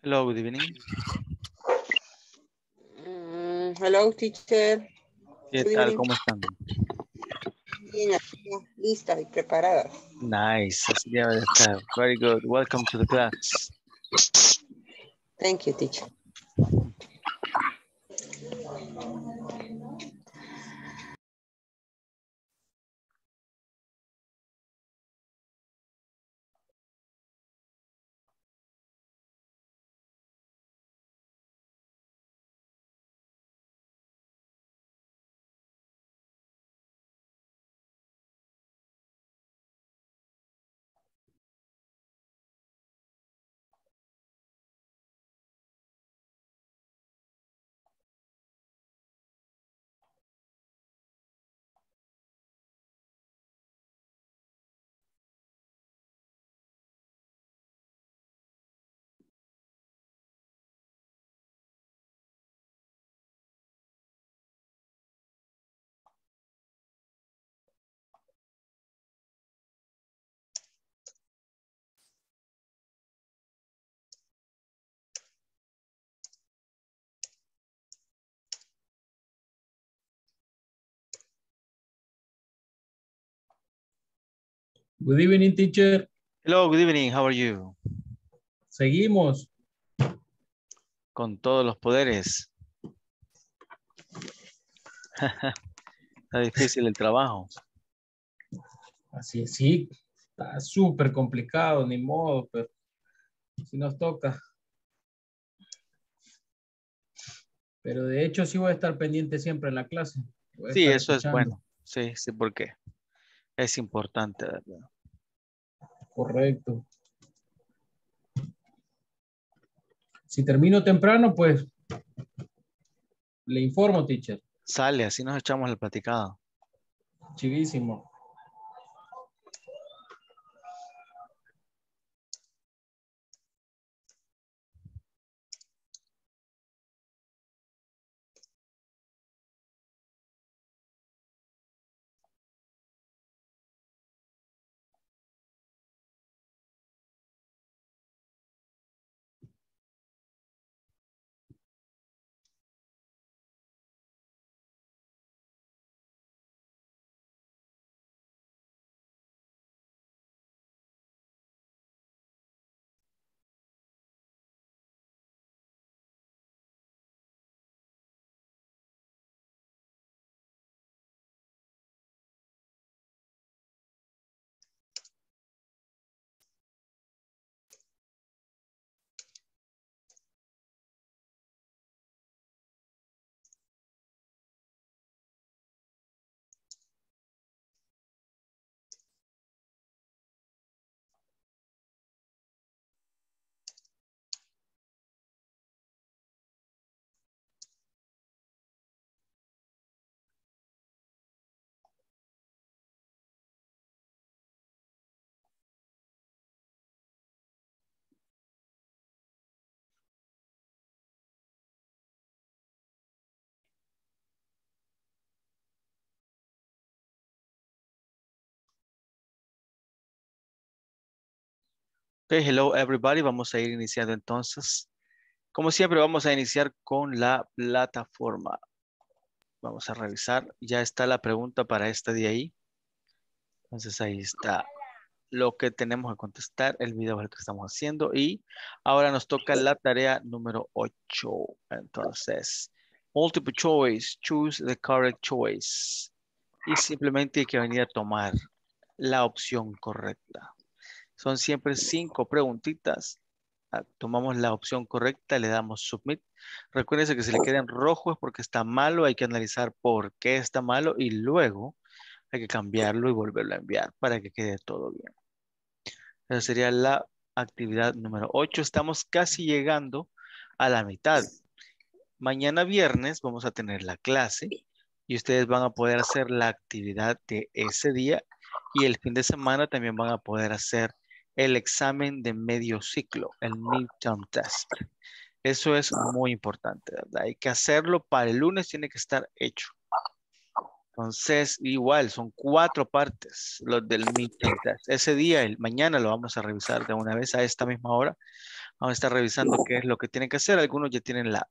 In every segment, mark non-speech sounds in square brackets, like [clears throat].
Hello, good evening. Mm, hello, teacher. ¿Qué Good tal? evening. ¿Cómo están? Bien, aquí, lista y preparada. Nice. Así debe de estar. Very good. Welcome to the class. Thank you, teacher. Good evening, teacher. Hello, good evening. How are you? Seguimos. Con todos los poderes. [laughs] Está difícil el trabajo. Así es, sí. Está súper complicado, ni modo, pero si nos toca. Pero de hecho sí voy a estar pendiente siempre en la clase. Sí, eso es bueno. Sí, sí, porque es importante. ¿verdad? Correcto. Si termino temprano, pues le informo, teacher. Sale, así nos echamos la platicada. Chivísimo. Ok, hello everybody. Vamos a ir iniciando entonces. Como siempre, vamos a iniciar con la plataforma. Vamos a revisar. Ya está la pregunta para este día ahí. Entonces ahí está lo que tenemos que contestar. El video que estamos haciendo. Y ahora nos toca la tarea número 8. Entonces, multiple choice. Choose the correct choice. Y simplemente hay que venir a tomar la opción correcta. Son siempre cinco preguntitas. Ah, Tomamos la opción correcta, le damos submit. Recuérdense que si le queda en rojo es porque está malo, hay que analizar por qué está malo y luego hay que cambiarlo y volverlo a enviar para que quede todo bien. Esa sería la actividad número 8. Estamos casi llegando a la mitad. Mañana viernes vamos a tener la clase y ustedes van a poder hacer la actividad de ese día y el fin de semana también van a poder hacer el examen de medio ciclo, el midterm test. Eso es muy importante, ¿verdad? Hay que hacerlo para el lunes, tiene que estar hecho. Entonces, igual, son cuatro partes los del midterm test. Ese día, el mañana lo vamos a revisar de una vez a esta misma hora Vamos a estar revisando qué es lo que tienen que hacer. Algunos ya tienen la,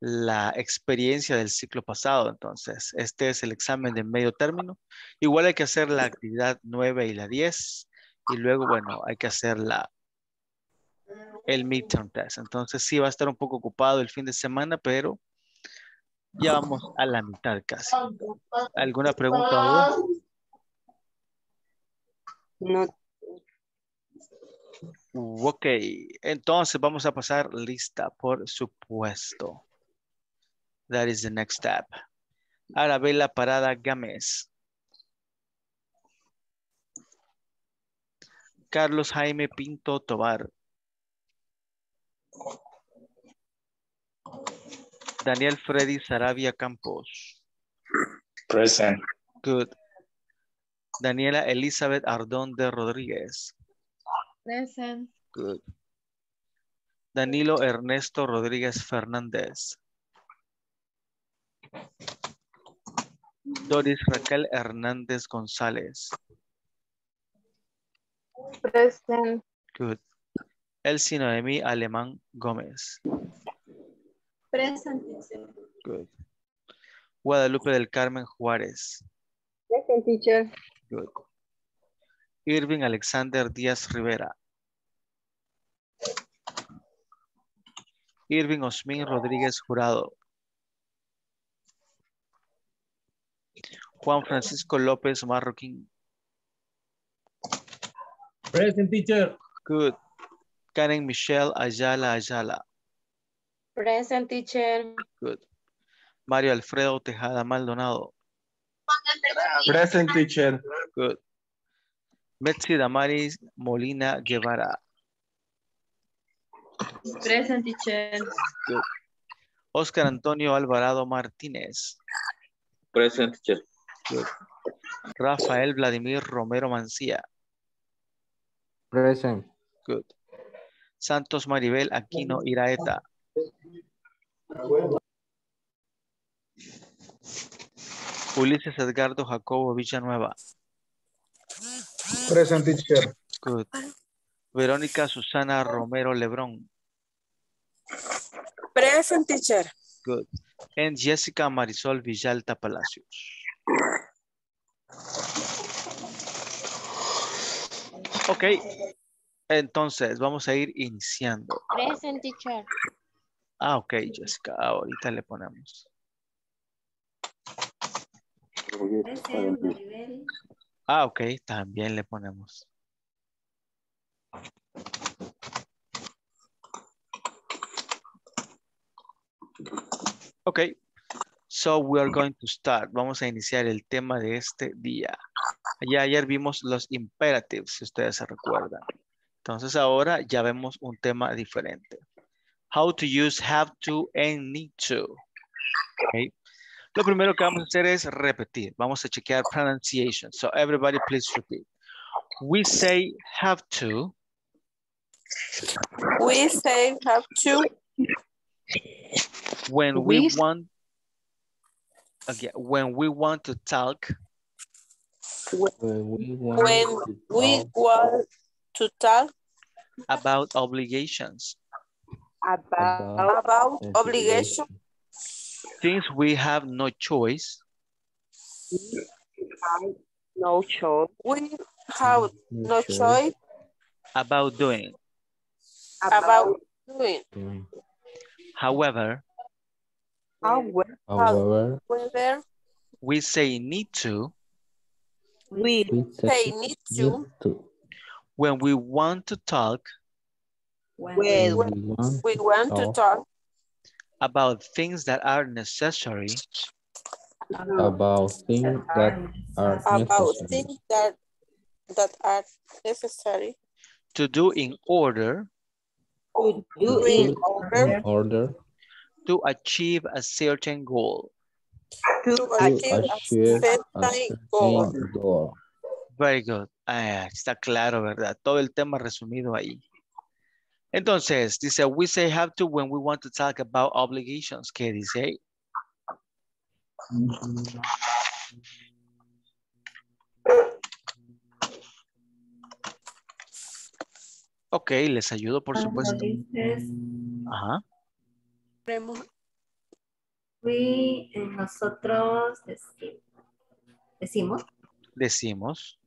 la experiencia del ciclo pasado. Entonces, este es el examen de medio término. Igual hay que hacer la actividad 9 y la 10. Y luego, bueno, hay que hacer la, el midterm test. Entonces, sí va a estar un poco ocupado el fin de semana, pero ya vamos a la mitad casi. ¿Alguna pregunta o? No. Ok, entonces vamos a pasar lista por supuesto. That is the next step. Arabella Parada Gámez. Carlos Jaime Pinto Tobar. Daniel Freddy Sarabia Campos. Present. Good. Daniela Elizabeth Ardón de Rodríguez. Present. Good. Danilo Ernesto Rodríguez Fernández. Doris Raquel Hernández González. Present. Good. Elsie Noemí Alemán Gómez. Present. Good. Guadalupe del Carmen Juárez. Present teacher. Good. Irving Alexander Díaz Rivera. Irving Osmin Rodríguez Jurado. Juan Francisco López Marroquín. Present teacher. Good. Karen Michelle Ayala Ayala. Present teacher. Good. Mario Alfredo Tejada Maldonado. Present teacher. Good. Betsy Damaris Molina Guevara. Present teacher. Oscar Antonio Alvarado Martínez. Present teacher. Good. Rafael Vladimir Romero Mancía. Present. Good. Santos Maribel Aquino Iraeta. Ulises Edgardo Jacobo Villanueva. Present teacher. Good. Verónica Susana Romero Lebrón. Present teacher. Good. And Jessica Marisol Villalta Palacios. Ok. Entonces, vamos a ir iniciando. Present teacher. Ah, ok, Jessica. Ahorita le ponemos. Ah, ok, también le ponemos. Ok, so we are going to start. Vamos a iniciar el tema de este día. Ya ayer vimos los imperatives, si ustedes se recuerdan. Entonces ahora ya vemos un tema diferente. How to use have to and need to. Okay. Lo primero que vamos a hacer es repetir. Vamos a chequear pronunciation. So everybody please repeat. We say have to. We say have to. When we, We- want again, when we want to talk When we want When to we talk want to talk about obligations, about, about obligation, since we have no choice, no choice. We have no choice. choice about doing. about doing. Mm. However, However, Whether we say need to we we say say need need to to when we want to talk when when we we want we want to talk talk about things that are necessary. About things that are about necessary. things that that are necessary. To do in order. To do in order in order. To achieve a certain goal. To to achieve achieve a a certain goal. certain goal. Very good. Ah, está claro, ¿verdad? Todo el tema resumido ahí. Entonces, dice, we say have to when we want to talk about obligations. ¿Qué dice ahí? Ok, les ayudo, por Cuando supuesto. dices Ajá. We, nosotros deci- decimos. Decimos.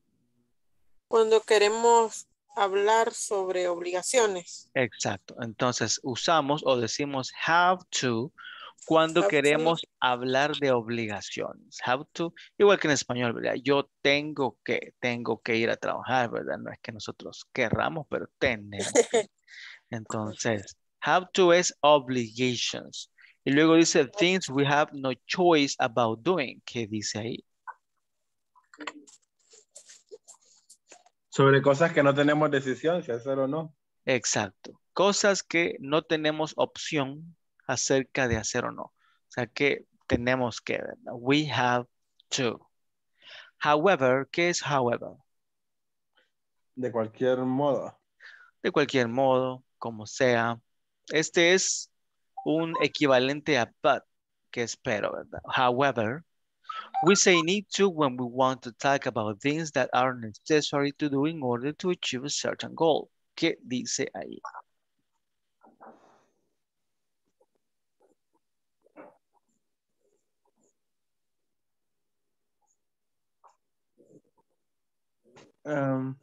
Cuando queremos hablar sobre obligaciones. Exacto. Entonces, usamos o decimos have to cuando Have to. queremos hablar de obligaciones. Have to, igual que en español, ¿verdad? Yo tengo que, tengo que ir a trabajar, ¿verdad? No es que nosotros querramos, pero tenemos. que. [laughs] Entonces, have to es obligations. Y luego dice things we have no choice about doing. ¿Qué dice ahí? Sobre cosas que no tenemos decisión, si hacer o no. Exacto. Cosas que no tenemos opción acerca de hacer o no. O sea que tenemos que, ¿verdad? We have to. However, ¿qué es however? De cualquier modo. De cualquier modo, como sea. Este es un equivalente a but, que es pero, ¿verdad? However, we say need to when we want to talk about things that are necessary to do in order to achieve a certain goal. ¿Qué dice ahí? Um.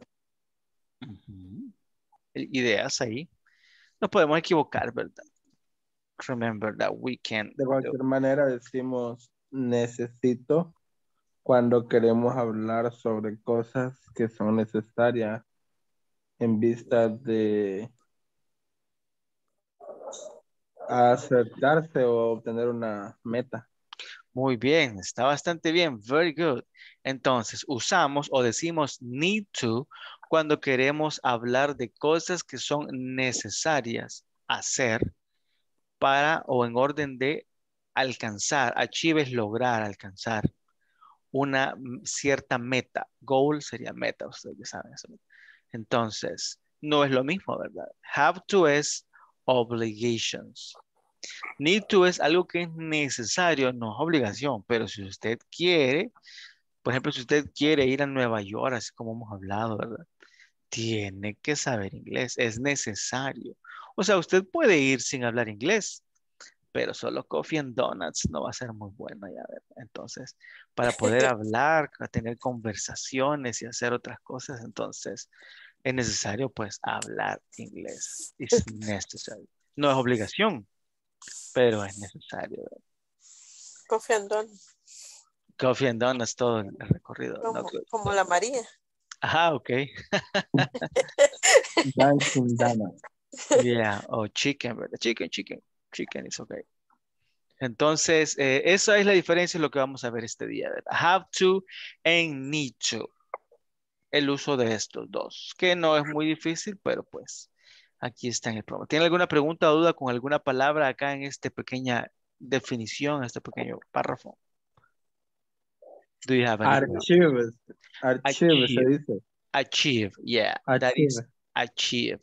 Ideas ahí. Nos podemos equivocar, ¿verdad? Remember that we can. de cualquier manera decimos necesito cuando queremos hablar sobre cosas que son necesarias en vista de acercarse o obtener una meta. Muy bien, está bastante bien. Very good. Entonces, usamos o decimos need to cuando queremos hablar de cosas que son necesarias hacer para o en orden de alcanzar. Achieve es lograr, alcanzar una mm, cierta meta. Goal sería meta, ustedes ya saben eso. Entonces, no es lo mismo, ¿verdad? Have to es obligations. Need to es algo que es necesario, no es obligación, pero si usted quiere, por ejemplo, si usted quiere ir a Nueva York, así como hemos hablado, ¿verdad? Tiene que saber inglés, es necesario. O sea, usted puede ir sin hablar inglés, pero solo coffee and donuts no va a ser muy bueno ya, ¿verdad? Entonces, para poder [laughs] hablar, para tener conversaciones y hacer otras cosas, entonces es necesario pues hablar inglés. It's necessary. No es obligación, pero es necesario. ¿verdad? Coffee and Donuts, Coffee and donuts todo el recorrido. no como, como la María. Ajá, ok. [laughs] Dunkin' Donuts. Yeah, o chicken, ¿verdad? Chicken, chicken, chicken is okay. Entonces, eh, esa es la diferencia en lo que vamos a ver este día, ¿verdad? Have to and need to. El uso de estos dos, que no es muy difícil, pero pues aquí está en el programa. ¿Tiene alguna pregunta o duda con alguna palabra acá en esta pequeña definición, este pequeño párrafo? Do you have? Archive. Archive se Achieve. dice. Achieve, yeah, that is Achieve.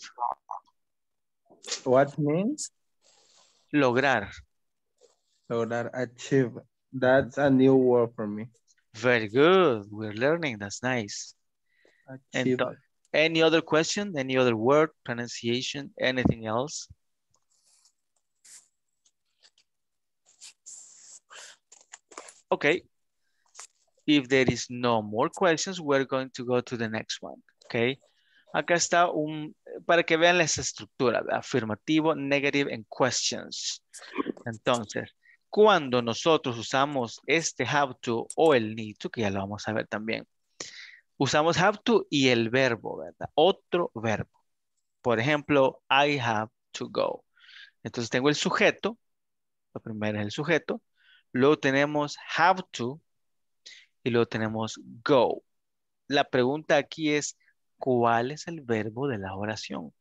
What means? Lograr. Lograr achieve. That's a new word for me. Very good. We're learning. That's nice. Achieve. Ento- any other question? Any other word, pronunciation, anything else? Okay. If there is no more questions, we're going to go to the next one. Okay. Acá está un, para que vean las estructuras, afirmativo, negative, and questions. Entonces, cuando nosotros usamos este have to o el need to, que ya lo vamos a ver también, usamos have to y el verbo, ¿verdad? Otro verbo. Por ejemplo, I have to go. Entonces tengo el sujeto, lo primero es el sujeto, luego tenemos have to y luego tenemos go. La pregunta aquí es, ¿cuál es el verbo de la oración?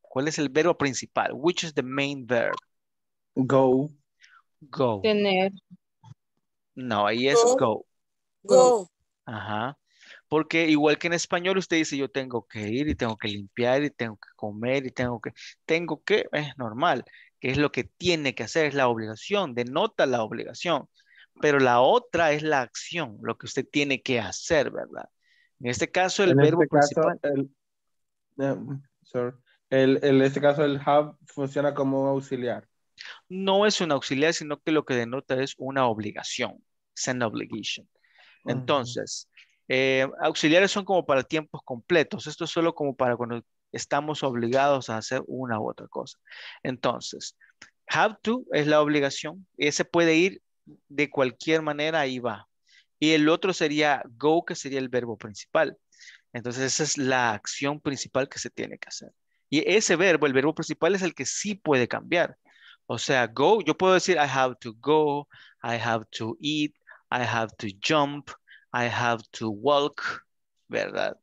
¿Cuál es el verbo principal? Which is the main verb? Go. Go. Tener. No, ahí es Go. go. Go. Ajá. Porque igual que en español usted dice yo tengo que ir y tengo que limpiar y tengo que comer y tengo que, tengo que, es normal, que es lo que tiene que hacer, es la obligación, denota la obligación. Pero la otra es la acción, lo que usted tiene que hacer, ¿verdad? En este caso el en verbo este caso, principal, el, sorry. El, en este caso el have funciona como un auxiliar. No es un auxiliar, sino que lo que denota es una obligación. Es an obligation. Entonces, eh, auxiliares son como para tiempos completos. Esto es solo como para cuando estamos obligados a hacer una u otra cosa. Entonces, have to es la obligación. Ese puede ir de cualquier manera, ahí va. Y el otro sería go, que sería el verbo principal. Entonces, esa es la acción principal que se tiene que hacer. Y ese verbo, el verbo principal, es el que sí puede cambiar. O sea, go, yo puedo decir I have to go, I have to eat, I have to jump, I have to walk, ¿verdad?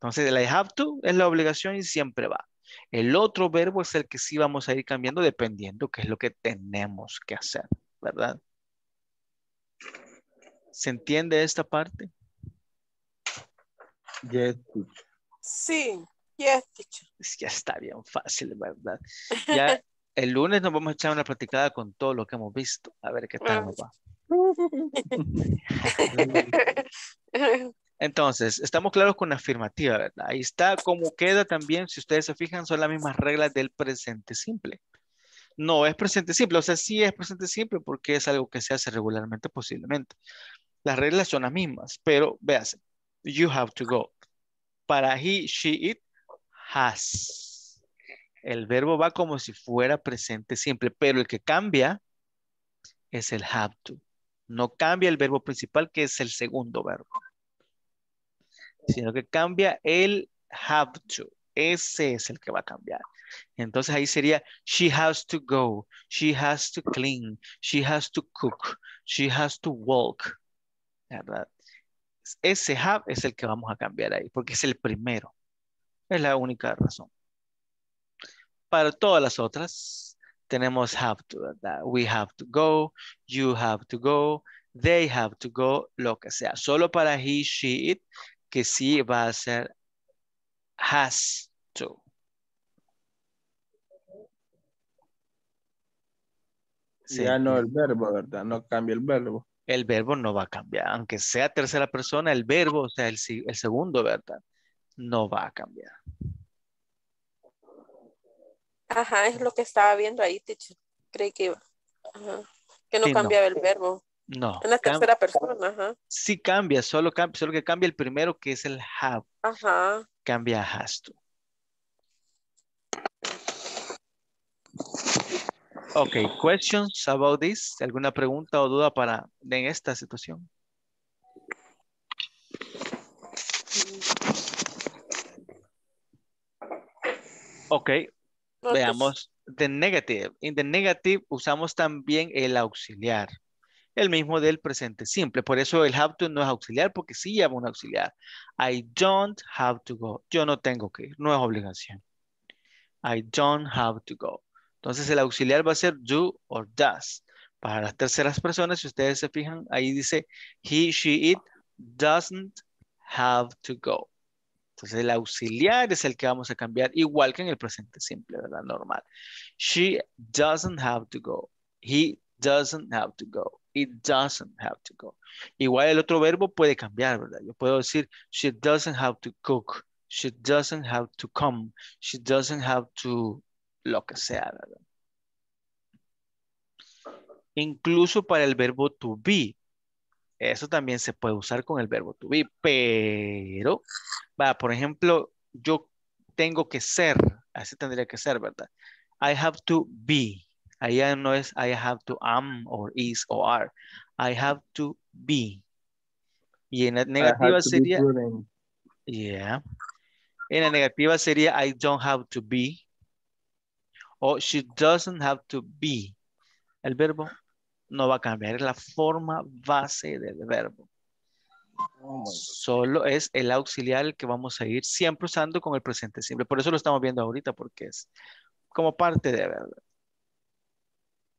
Entonces, el I have to es la obligación y siempre va. El otro verbo es el que sí vamos a ir cambiando dependiendo qué es lo que tenemos que hacer, ¿verdad? ¿Se entiende esta parte? Yes, teacher. Sí, yes, teacher. Es- Ya está bien fácil, ¿verdad? Ya [laughs] el lunes nos vamos a echar una platicada con todo lo que hemos visto. A ver qué tal nos va. [laughs] Entonces, estamos claros con la afirmativa, ¿verdad? Ahí está como queda también, si ustedes se fijan, son las mismas reglas del presente simple. No es presente simple, o sea, sí es presente simple porque es algo que se hace regularmente posiblemente. Las reglas son las mismas, pero véase, you have to go. Para he, she, it, has. El verbo va como si fuera presente simple, pero el que cambia es el have to. No cambia el verbo principal, que es el segundo verbo sino que cambia el have to. Ese es el que va a cambiar. Entonces ahí sería, she has to go, she has to clean, she has to cook, she has to walk. ¿Verdad? Ese have es el que vamos a cambiar ahí, porque es el primero. Es la única razón. Para todas las otras, tenemos have to, ¿verdad? We have to go, you have to go, they have to go, lo que sea. Solo para he, she, it, que sí va a ser has to. ¿Se Ya no el verbo, ¿verdad? No cambia el verbo. El verbo no va a cambiar, aunque sea tercera persona, el verbo, o sea, el, el segundo, ¿verdad? No va a cambiar. Ajá, es lo que estaba viendo ahí, teacher. Creí que iba. Ajá. Que no Sí, no. cambiaba el verbo. No. En la tercera persona, ajá. sí cambia, solo, cambia, solo que cambia el primero, que es el have, Ajá. cambia has to. Ok, questions about this? ¿Alguna pregunta o duda para en esta situación? Ok, veamos. The negative. In the negative usamos también el auxiliar. El mismo del presente simple. Por eso el have to no es auxiliar porque sí lleva un auxiliar. I don't have to go. Yo no tengo que ir. No es obligación. I don't have to go. Entonces el auxiliar va a ser do or does. Para las terceras personas, si ustedes se fijan, ahí dice he, she, it doesn't have to go. Entonces el auxiliar es el que vamos a cambiar, igual que en el presente simple, ¿verdad? Normal. She doesn't have to go. He doesn't have to go. It doesn't have to go. Igual el otro verbo puede cambiar, ¿verdad? Yo puedo decir, she doesn't have to cook. She doesn't have to come. She doesn't have to lo que sea, ¿verdad? Incluso para el verbo to be. Eso también se puede usar con el verbo to be, pero, va, por ejemplo, yo tengo que ser, así tendría que ser, ¿verdad? I have to be. Allá no es I have to am or is or are. I have to be. Y en la negativa sería, yeah. En la negativa sería I don't have to be. O she doesn't have to be. El verbo no va a cambiar, es la forma base del verbo. Solo es el auxiliar que vamos a ir siempre usando con el presente simple. Por eso lo estamos viendo ahorita, porque es como parte de verdad.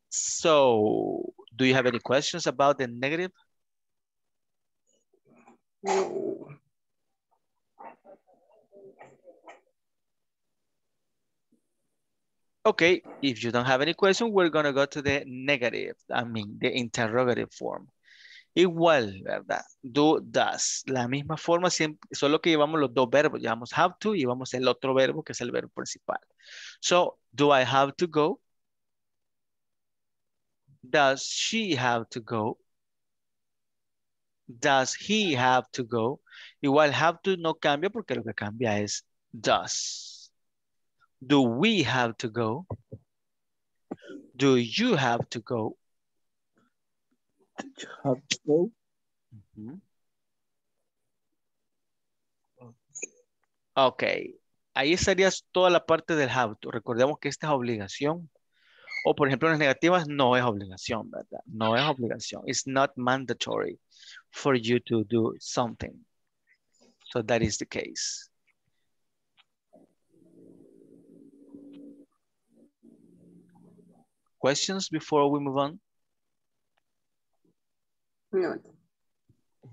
So, do you have any questions about the negative? Okay, if you don't have any question, we're gonna go to the negative, I mean, the interrogative form. Igual, ¿verdad? Do, does. La misma forma, siempre, solo que llevamos los dos verbos. Llevamos have to y llevamos el otro verbo que es el verbo principal. So, do I have to go? Does she have to go? Does he have to go? Igual have to no cambia porque lo que cambia es does. Do we have to go? Do you have to go? Have to go. Ujú. Ok, ahí estaría toda la parte del have to. Recordemos que esta es obligación. O por ejemplo, en las negativas no es obligación, ¿verdad? No es obligación. It's not mandatory for you to do something. So that is the case. Questions before we move on? No.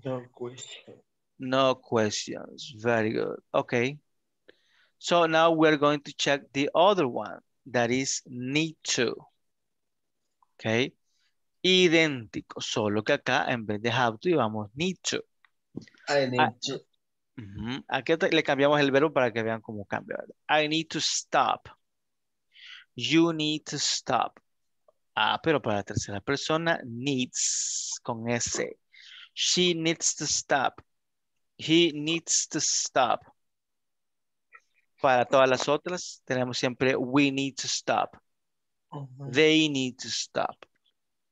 No question. No questions. Very good. Okay. So now we're going to check the other one that is need to. Okay. Idéntico, solo que acá en vez de have to llevamos need to. I need Ah. to. Ujú. Aquí te- le cambiamos el verbo para que vean cómo cambia. ¿verdad? I need to stop. You need to stop. Ah, pero para la tercera persona, needs con S. She needs to stop. He needs to stop. Para todas las otras, tenemos siempre we need to stop. They need to stop.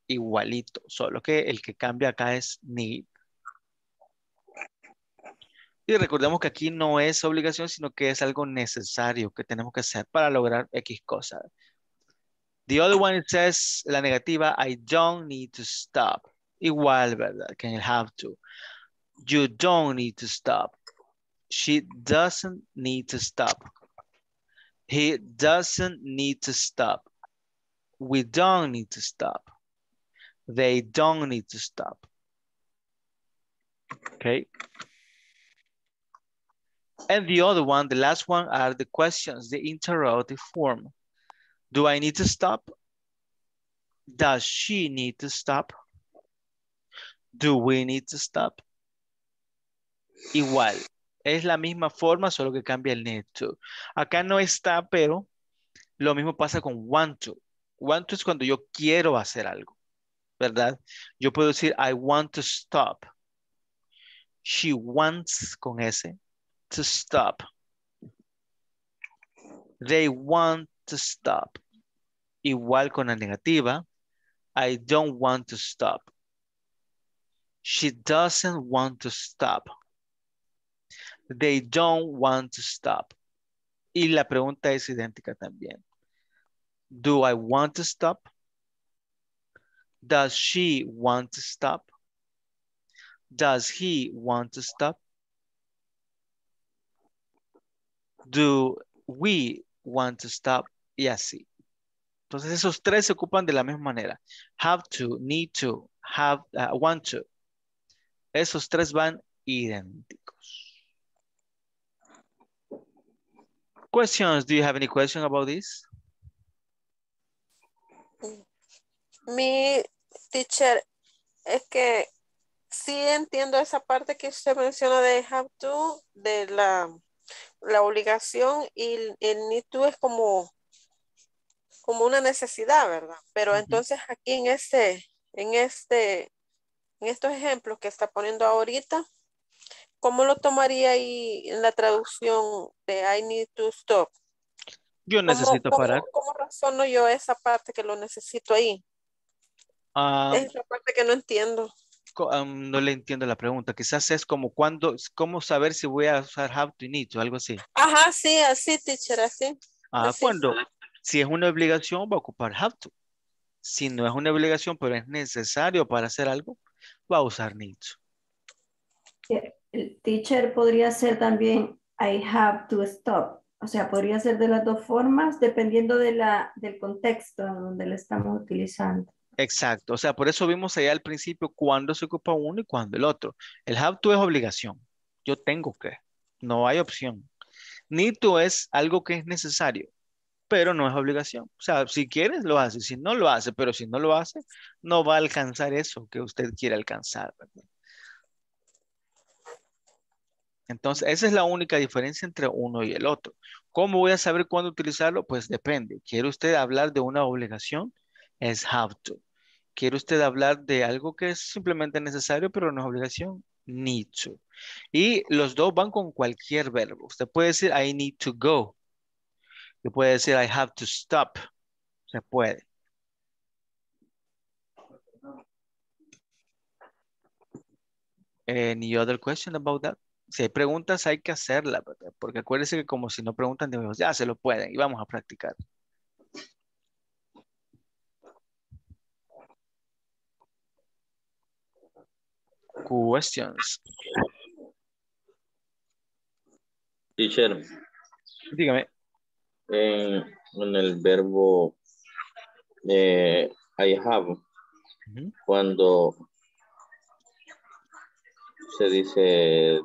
Igualito, solo que el que cambia acá es need. Y recordemos que aquí no es obligación, sino que es algo necesario que tenemos que hacer para lograr X cosa. The other one it says, la negativa, I don't need to stop. Igual, ¿verdad? En el have to. You don't need to stop. She doesn't need to stop. He doesn't need to stop. We don't need to stop. They don't need to stop. Okay. And the other one, the last one are the questions, the interrogative form. Do I need to stop? Does she need to stop? Do we need to stop? Igual, es la misma forma, solo que cambia el need to. Acá no está, pero lo mismo pasa con want to. Want to es cuando yo quiero hacer algo, ¿verdad? Yo puedo decir, I want to stop. She wants con S to stop. They want to stop. Igual con la negativa, I don't want to stop. She doesn't want to stop. They don't want to stop. Y la pregunta es idéntica también. Do I want to stop? Does she want to stop? Does he want to stop? Do we want to stop? Y así. Entonces esos tres se ocupan de la misma manera. Have to, need to, have, uh, want to. Esos tres van idénticos. Questions? Do you have any question about this? Mi teacher, es que sí entiendo esa parte que usted menciona de have to, de la, la obligación y el need to es como, como una necesidad, ¿verdad? Pero entonces aquí en este, en este, en estos ejemplos que está poniendo ahorita, ¿cómo lo tomaría ahí en la traducción de I need to stop? Yo ¿Cómo- necesito cómo- parar. ¿Cómo razono yo esa parte que lo necesito ahí? Ah, Es la parte que no entiendo. no le entiendo la pregunta. Quizás es como cuando, cómo saber si voy a usar have to need to, algo así. Ajá, sí, así, teacher, así. Ah, Así. cuando, si es una obligación, va a ocupar have to. Si no es una obligación, pero es necesario para hacer algo, va a usar need to. El teacher podría ser también I have to stop. O sea, podría ser de las dos formas dependiendo de la, del contexto en donde lo estamos utilizando. Exacto. O sea, por eso vimos allá al principio cuándo se ocupa uno y cuándo el otro. El have to es obligación. Yo tengo que. No hay opción. Need to es algo que es necesario, pero no es obligación. O sea, si quieres, lo hace. Si no lo hace, pero si no lo hace, no va a alcanzar eso que usted quiere alcanzar. Entonces, esa es la única diferencia entre uno y el otro. ¿Cómo voy a saber cuándo utilizarlo? Pues depende. ¿Quiere usted hablar de una obligación? Es have to. ¿Quiere usted hablar de algo que es simplemente necesario, pero no es obligación? Need to. Y los dos van con cualquier verbo. Usted puede decir, I need to go. Usted puede decir, I have to stop. Se puede. Any other question about that? Si hay preguntas, hay que hacerlas. Porque acuérdense que como si no preguntan, decimos, ya se lo pueden y vamos a practicar. Questions. Teacher, Dígame. En, en el verbo eh, I have, cuando se dice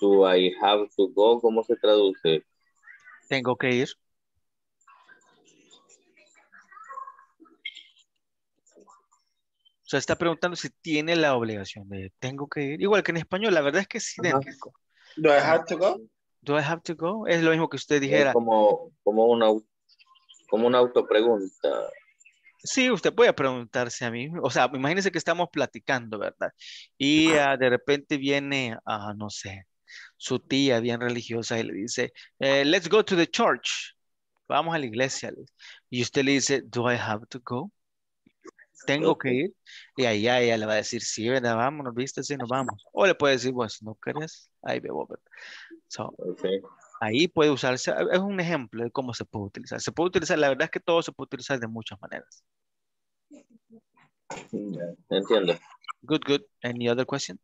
do I have to go, ¿cómo se traduce? Tengo que ir. O sea, está preguntando si tiene la obligación de tengo que ir. Igual que en español, la verdad es que es idéntico. Do I have to go? Do I have to go? Es lo mismo que usted Es dijera. como, como una como una autopregunta. Sí, usted puede preguntarse a mí. O sea, imagínese que estamos platicando, ¿verdad? Y ah, de repente viene, ah, no sé, su tía bien religiosa y le dice, eh, let's go to the church. Vamos a la iglesia. Y usted le dice, do I have to go? Tengo que ir. Y ahí ella le va a decir, sí, ¿verdad? Vámonos, viste, sí, nos vamos. O le puede decir, pues, no querés, ahí bebo, ¿verdad? So, Ok. ahí puede usarse, es un ejemplo de cómo se puede utilizar. Se puede utilizar, la verdad es que todo se puede utilizar de muchas maneras. Entiendo. Good, good. Any other question?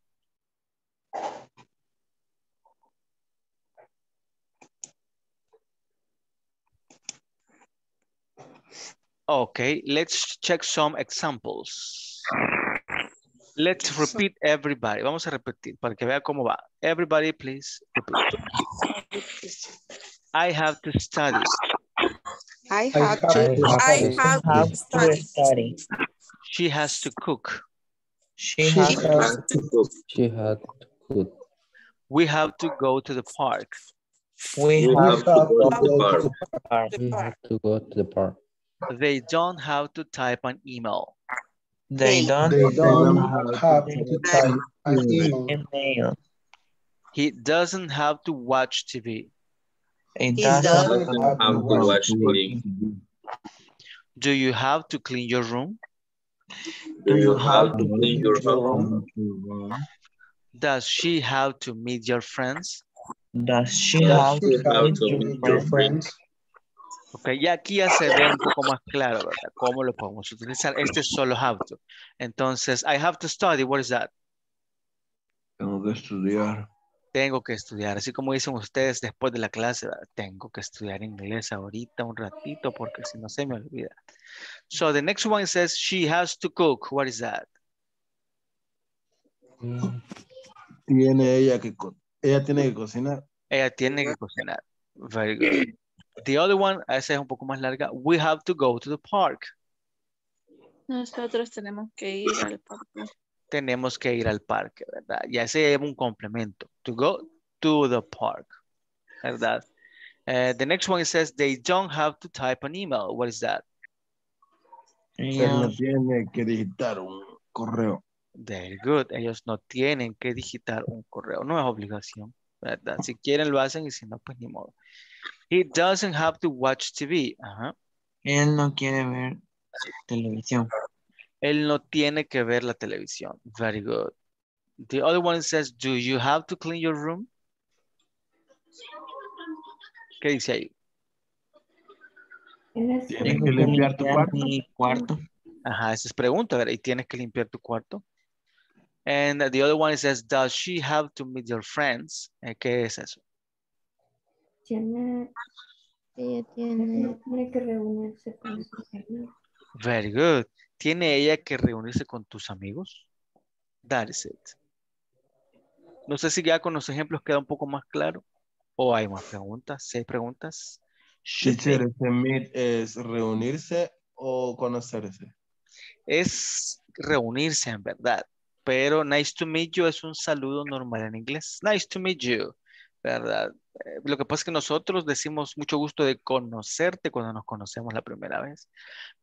Okay, let's check some examples. Let's [laughs] repeat everybody. Vamos a repetir para que vea cómo va. Everybody, please repeat. I have to study. I have to, I have to study. She has to cook. She She has has to Cook. She had could. We have to go to the park. We We have have to go to the park. park. We have to go to the park. They don't have to type an email. They don't They don't have have to to type an email. email. He doesn't have to watch TV. He doesn't doesn't Doesn't have have to to watch watch TV. Do you have to clean your room? Do you have to clean your home? Does she have to meet your friends? Does she Does have she to have meet to your meet your friends? friends? Ok, ya aquí ya se ve un poco más claro, ¿verdad? ¿Cómo lo podemos utilizar? Este es solo have to. Entonces, I have to study. What is that? Tengo que estudiar. Tengo que estudiar. Así como dicen ustedes después de la clase, ¿verdad? tengo que estudiar inglés ahorita un ratito porque si no se me olvida. So the next one says she has to cook. What is that? Tiene ella que ella tiene que cocinar. Ella tiene que cocinar. Very good. The other one, esa es un poco más larga. We have to go to the park. Nosotros tenemos que ir al parque. Tenemos que ir al parque, ¿verdad? Ya ese es un complemento. To go to the park, ¿verdad? Uh, the next one says they don't have to type an email. What is that? Él no Yeah. tiene que digitar un correo. Very good. Ellos no tienen que digitar un correo. No es obligación, ¿verdad? Si quieren lo hacen y si no, pues ni modo. He doesn't have to watch TV. Ajá. Él no quiere ver televisión. Él no tiene que ver la televisión. Very good. The other one says, do you have to clean your room? ¿Qué dice ahí? Tienes que limpiar tu cuarto. mi cuarto. Ajá, esa es pregunta, ¿verdad? ¿Y tienes que limpiar tu cuarto? And the other one says, does she have to meet your friends? Eh, ¿Qué es eso? Tiene, Ella tiene. tiene que reunirse con sus amigos. Very good. ¿Tiene ella que reunirse con tus amigos? That is it. No sé si ya con los ejemplos queda un poco más claro. ¿O hay más preguntas? ¿Seis preguntas? Teacher, meet es reunirse o conocerse. Es reunirse en verdad. Pero nice to meet you es un saludo normal en inglés. Nice to meet you, ¿verdad? Eh, Lo que pasa es que nosotros decimos mucho gusto de conocerte cuando nos conocemos la primera vez.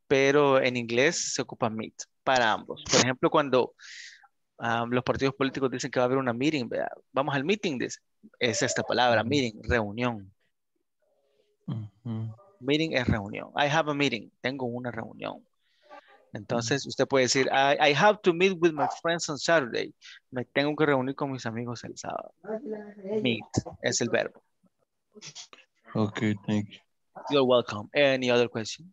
Pero en inglés se ocupa meet para ambos. Por ejemplo, cuando los partidos políticos dicen que va a haber una meeting, ¿verdad? vamos al meeting, dice. es esta palabra, meeting, reunión. Meeting es reunión. I have a meeting. Tengo una reunión. Entonces, usted puede decir, I, I have to meet with my friends on Saturday. Me tengo que reunir con mis amigos el sábado. Meet es el verbo. Okay, thank you. You're welcome. Any other question?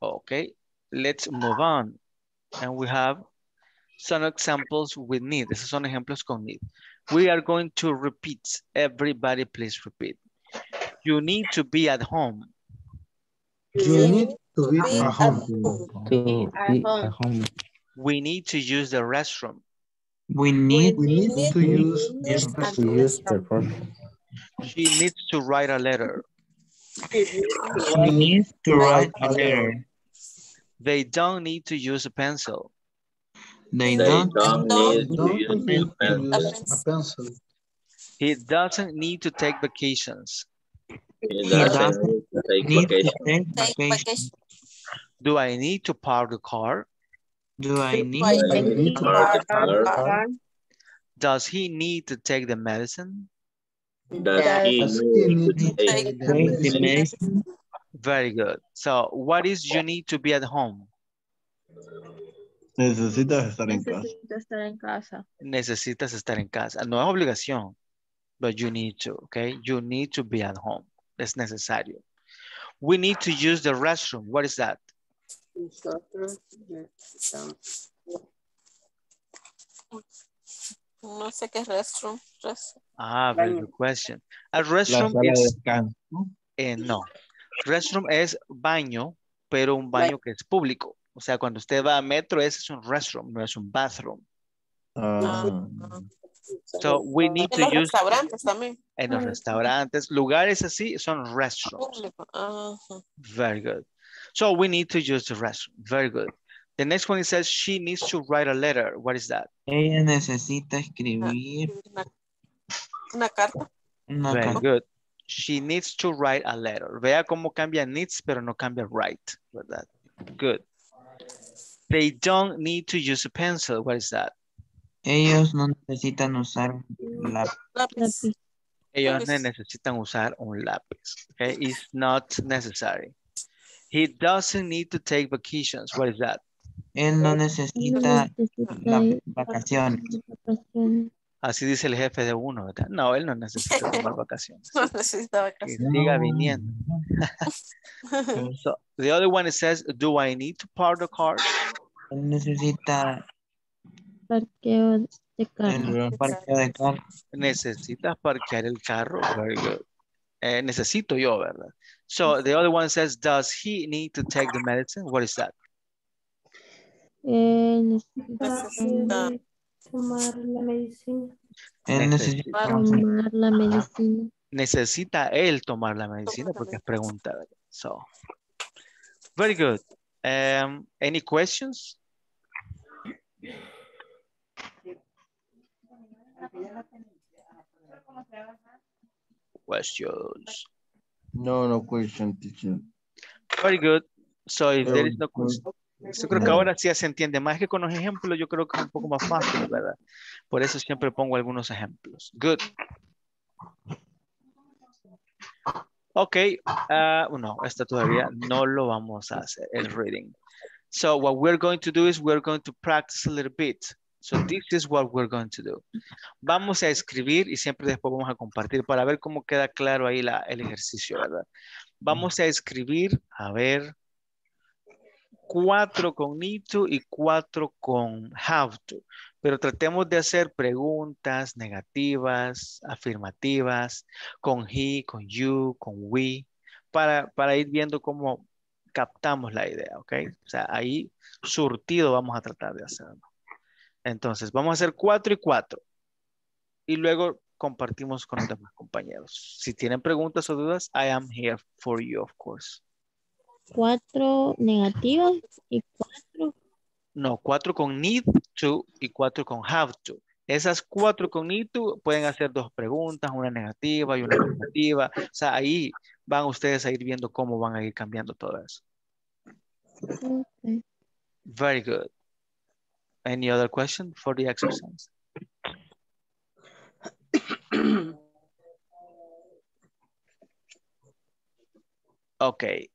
Okay, let's move on. And we have some examples with need. Esos son ejemplos con need. We are going to repeat. Everybody please repeat. You need to be at home. You need to be Be at at home. home. To be at home. We need to use the restroom. We need We need need to use to the use To use the restroom. She needs to write a letter. we need to write a letter. They don't need to use a pencil. They They don't don't don't need to use need a to pencil. use a pencil. He doesn't need to take vacations. He He doesn't doesn't need to take need to vacation. take Take vacation. Vacation. Do I need to park the car? Do I need I I need need to to park the car. car. Does he need to take the medicine? Does he Does he need need to to take take the medicine? medicine? Very good. So what is you need to be at home? Necesitas estar en casa. Necesito estar en casa. Necesitas estar en casa. No es obligación, but you need to, okay? You need to be at home. Es necesario. We need to use the restroom. What is that? Nosotros necesitamos. No sé qué es restroom. restroom. Ah, very good question. A La restroom descanso. eh, no. Restroom es baño, pero un baño que es público. O sea, cuando usted va a metro, ese es un restroom, no es un bathroom. Ah, So we need En to los use restaurantes también. en los restaurantes, lugares así son restrooms. Público. Ajá. Very good. So we need to use the restroom. Very good. The next one it says she needs to write a letter. What is that? Ella necesita escribir Una, una carta. una Very carta. good. She needs to write a letter. Vea cómo cambia needs, pero no cambia write, ¿verdad? Good. They don't need to use a pencil. What is that? Ellos no necesitan usar la Lápiz. Lápiz. Ellos Lápiz. no necesitan usar un lápiz. Okay, it's not necessary. He doesn't need to take vacations. What is that? Él no No necesita necesita vacaciones. Así dice el jefe de uno, ¿verdad? No, él no necesita [laughs] tomar vacaciones. No necesitaba Que vacaciones. siga viniendo. [laughs] So the other one says, do I need to park the car? Él necesita Parqueo de carro. el parqueo de carro. Necesitas parquear el carro. Very good. Eh, necesito yo, ¿verdad? So the other one says, does he need to take the medicine? What is that? Él necesita. Tomar la medicina. Él necesita tomar la medicina. Necesita él tomar la medicina porque es pregunta. So, very good. Um, any questions? Questions. No, no question, teacher. Very good. So if there is no question, yo creo que ahora sí se entiende más que con los ejemplos, yo creo que es un poco más fácil, ¿verdad? Por eso siempre pongo algunos ejemplos. Good. Ok, ah, no, esta todavía no lo vamos a hacer, el reading. So what we're going to do is we're going to practice a little bit. So this is what we're going to do. Vamos a escribir y siempre después vamos a compartir para ver cómo queda claro ahí la, el ejercicio, ¿verdad? Vamos a escribir, a ver, cuatro con need to y cuatro con have to. Pero tratemos de hacer preguntas negativas, afirmativas, con he, con you, con we, para, para ir viendo cómo captamos la idea, ¿ok? O sea, ahí surtido vamos a tratar de hacerlo. Entonces, vamos a hacer cuatro y cuatro. Y luego compartimos con los demás compañeros. Si tienen preguntas o dudas, I am here for you, of course. Cuatro negativas y cuatro. No, cuatro con need to y cuatro con have to. Esas cuatro con need to pueden hacer dos preguntas, una negativa y una afirmativa. O sea, ahí van ustedes a ir viendo cómo van a ir cambiando todo eso. Okay. Very good. Any other question for the exercise? [coughs] Okay.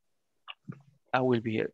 I will be here.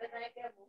बताया क्या वो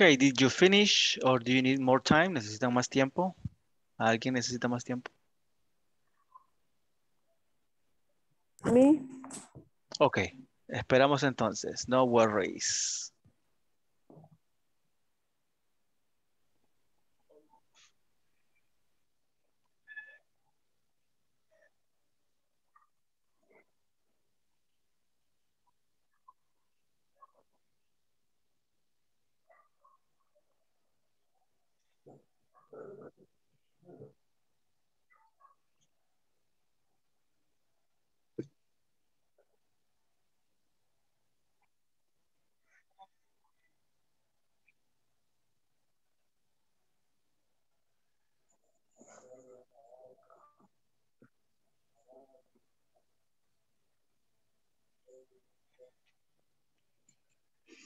Okay, did you finish or do you need more time? ¿Necesitan más tiempo? ¿Alguien necesita más tiempo? Me. Ok, esperamos entonces. No worries.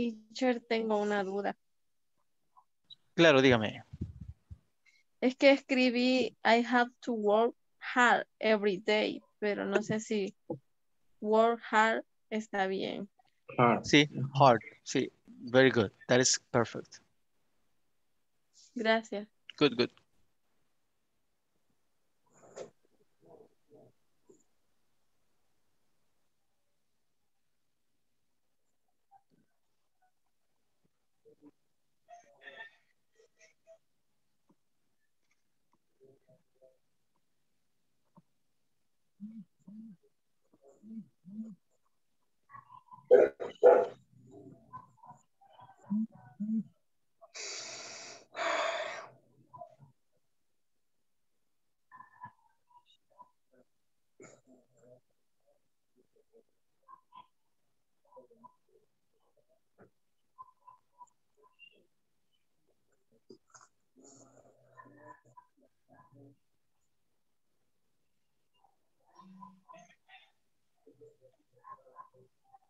Teacher, tengo una duda. Claro, dígame. Es que escribí I have to work hard every day, pero no sé si work hard está bien. Hard. Sí, hard. Sí, very good. That is perfect. Gracias. Good, good. Pero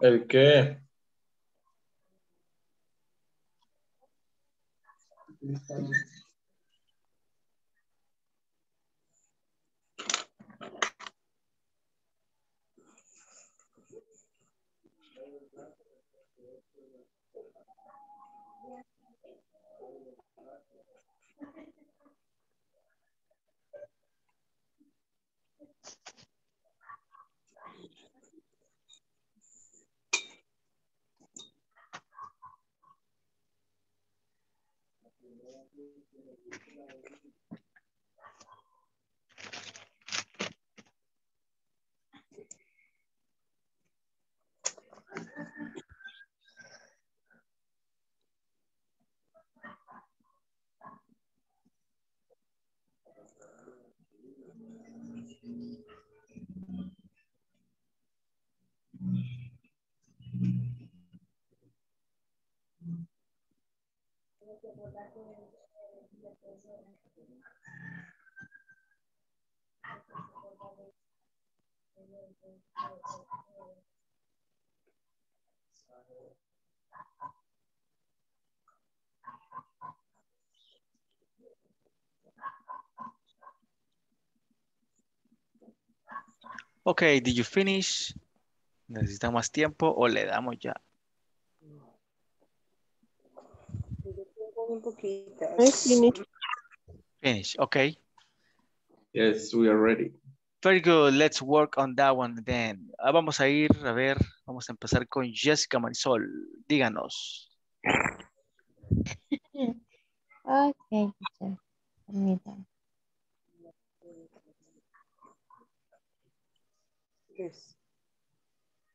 ¿El qué? Gracias. Okay, did you finish? ¿Necesita más tiempo o le damos ya? Un poquito. Finish, okay. Yes, we are ready. Very good, let's work on that one then. Ah, vamos a ir, a ver, vamos a empezar con Jessica Marisol. Díganos. Ok, teacher. Permítame.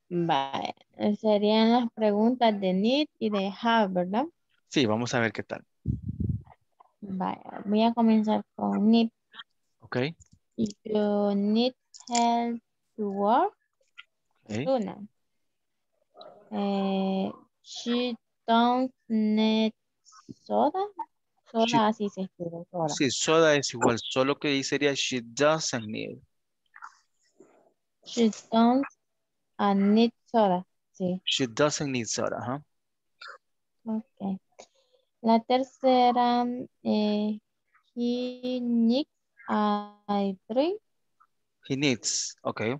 Vale, serían las preguntas de need y de have, ¿verdad? Sí, vamos a ver qué tal. Vale, voy a comenzar con need. Ok, you need help to work, ok. Luna. Eh, she don't need soda. Soda She- así se escribe, soda. Sí, soda es igual, solo que sería she doesn't need. She don't uh, need soda. Sí, She doesn't need soda, ajá. ok. La tercera, eh, he needs a drink. He needs, ok.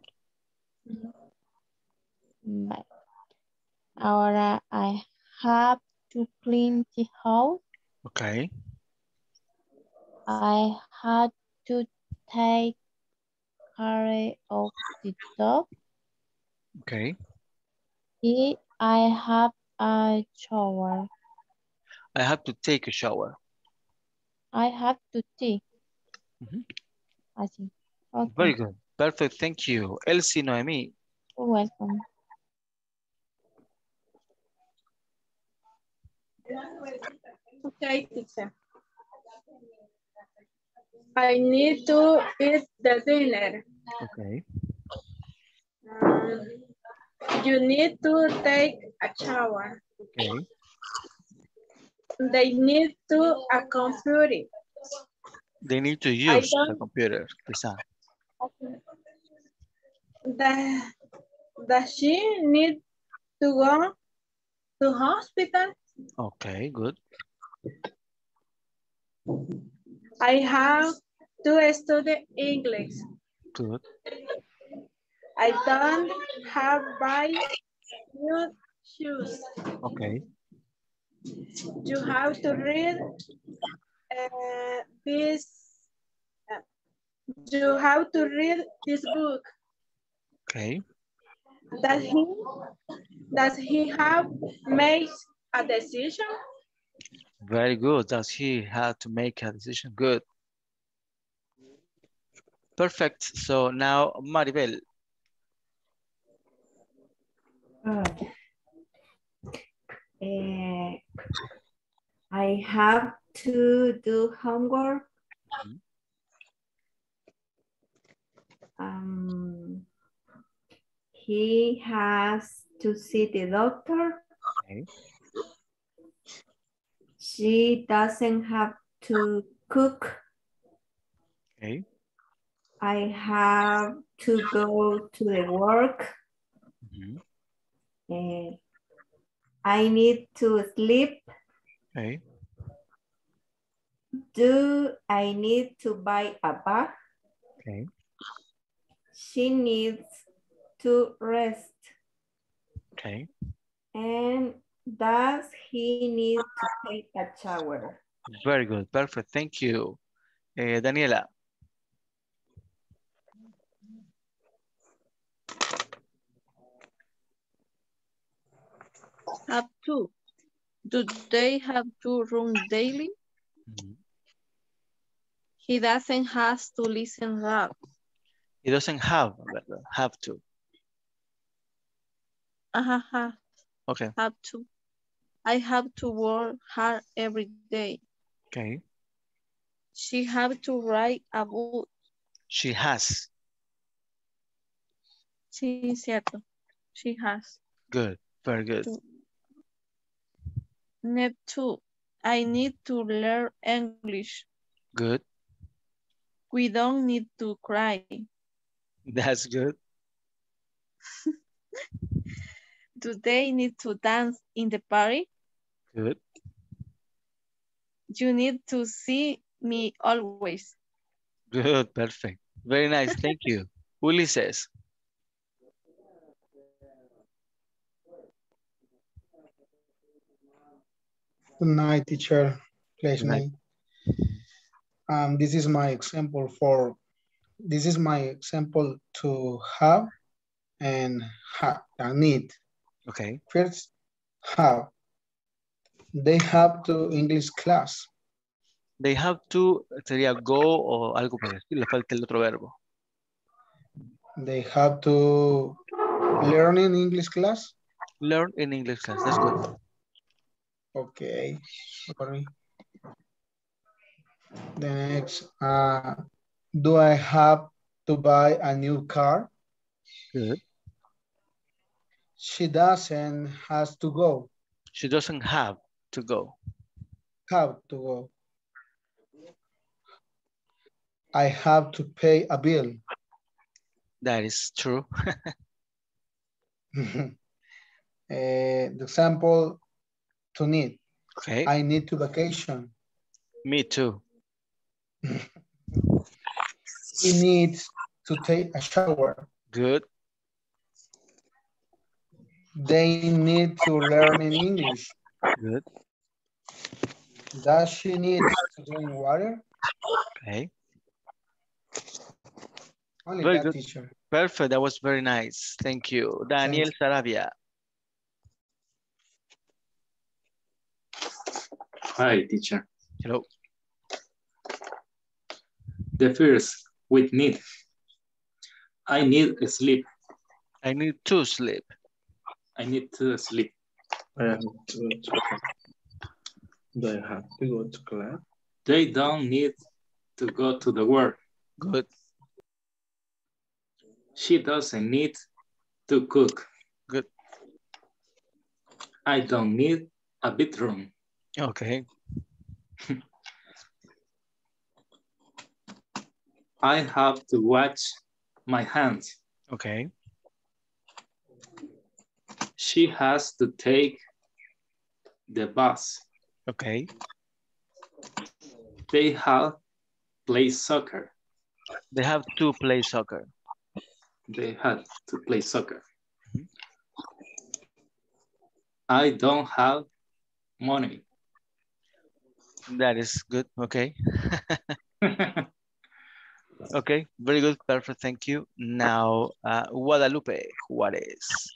Vale. Ahora, I have to clean the house. Ok, I had to take care of the dog. Okay. He, I have a shower. I have to take a shower. I have to tea. Así. Okay. Very good. Perfect. Thank you. Elsie Noemi. You're welcome. Okay, teacher. I need to eat the dinner. Okay. Um, you need to take a shower. Okay. They need to a computer. They need to use the computer. Quizá. Does, does she need to go to hospital? Okay, good. I have to study English. Good. I don't have buy new shoes. Okay. You have to read uh, this. uh, you have to read this book. Okay. Does he does he have made a decision? Very good. Does he have to make a decision? Good. Perfect. So now Maribel. Uh, eh, I have to do homework. Mhm. Um, he has to see the doctor. Okay. She doesn't have to cook. Okay. I have to go to the work. Mhm. Eh, I need to sleep. Okay. Do I need to buy a bag? Okay. She needs to rest. Okay. And does he need to take a shower? Very good. Perfect. Thank you. Eh, Daniela. Have to. Do they have to run daily? Mhm. He doesn't have to listen rap. He doesn't have. Have to. Ajá, Okay. have to. I have to work hard every day. Okay. She have to write a book. She has. Sí, cierto. She has. Good. Very good. to. Need. I need to learn English. Good. We don't need to cry. That's good. [laughs] Do they need to dance in the party? Good. You need to see me always. Good. Perfect. Very nice. [laughs] Thank you. Ulises. Good night, teacher. Please Good night. Me. Um, this is my example for, this is my example to have and have and need. Okay. First, have. They have to English class. They have to, sería go o algo por estilo. Le falta el otro verbo. They have to learn in English class. Learn in English class. That's good. Okay, sorry. The next, uh, do I have to buy a new car? Good. She doesn't has to go, She doesn't have to go. have to go. I have to pay a bill. That is true. [laughs] [laughs] Eh, the example to need, Okay. I need to vacation. Me too. He needs to take a shower. Good. They need to learn in English. Good. Does she need to drink water? Okay. Only Very good. teacher. Perfect. That was very nice. Thank you. Daniel Sarabia. Hi, teacher. Hello. The first, with need. I need sleep. I need to sleep. I need to sleep. I have to go to class. Do I have to go to class? They don't need to go to the work. Good. She doesn't need to cook. Good. I don't need a bedroom. Okay. [laughs] I have to watch my hands. Okay. She has to take the bus. Okay. They have play soccer. They have to play soccer. They had to play soccer. Mm-hmm. I don't have money. That is good. Okay. [laughs] okay. Very good. Perfect. Thank you. Now, uh, Guadalupe Juarez.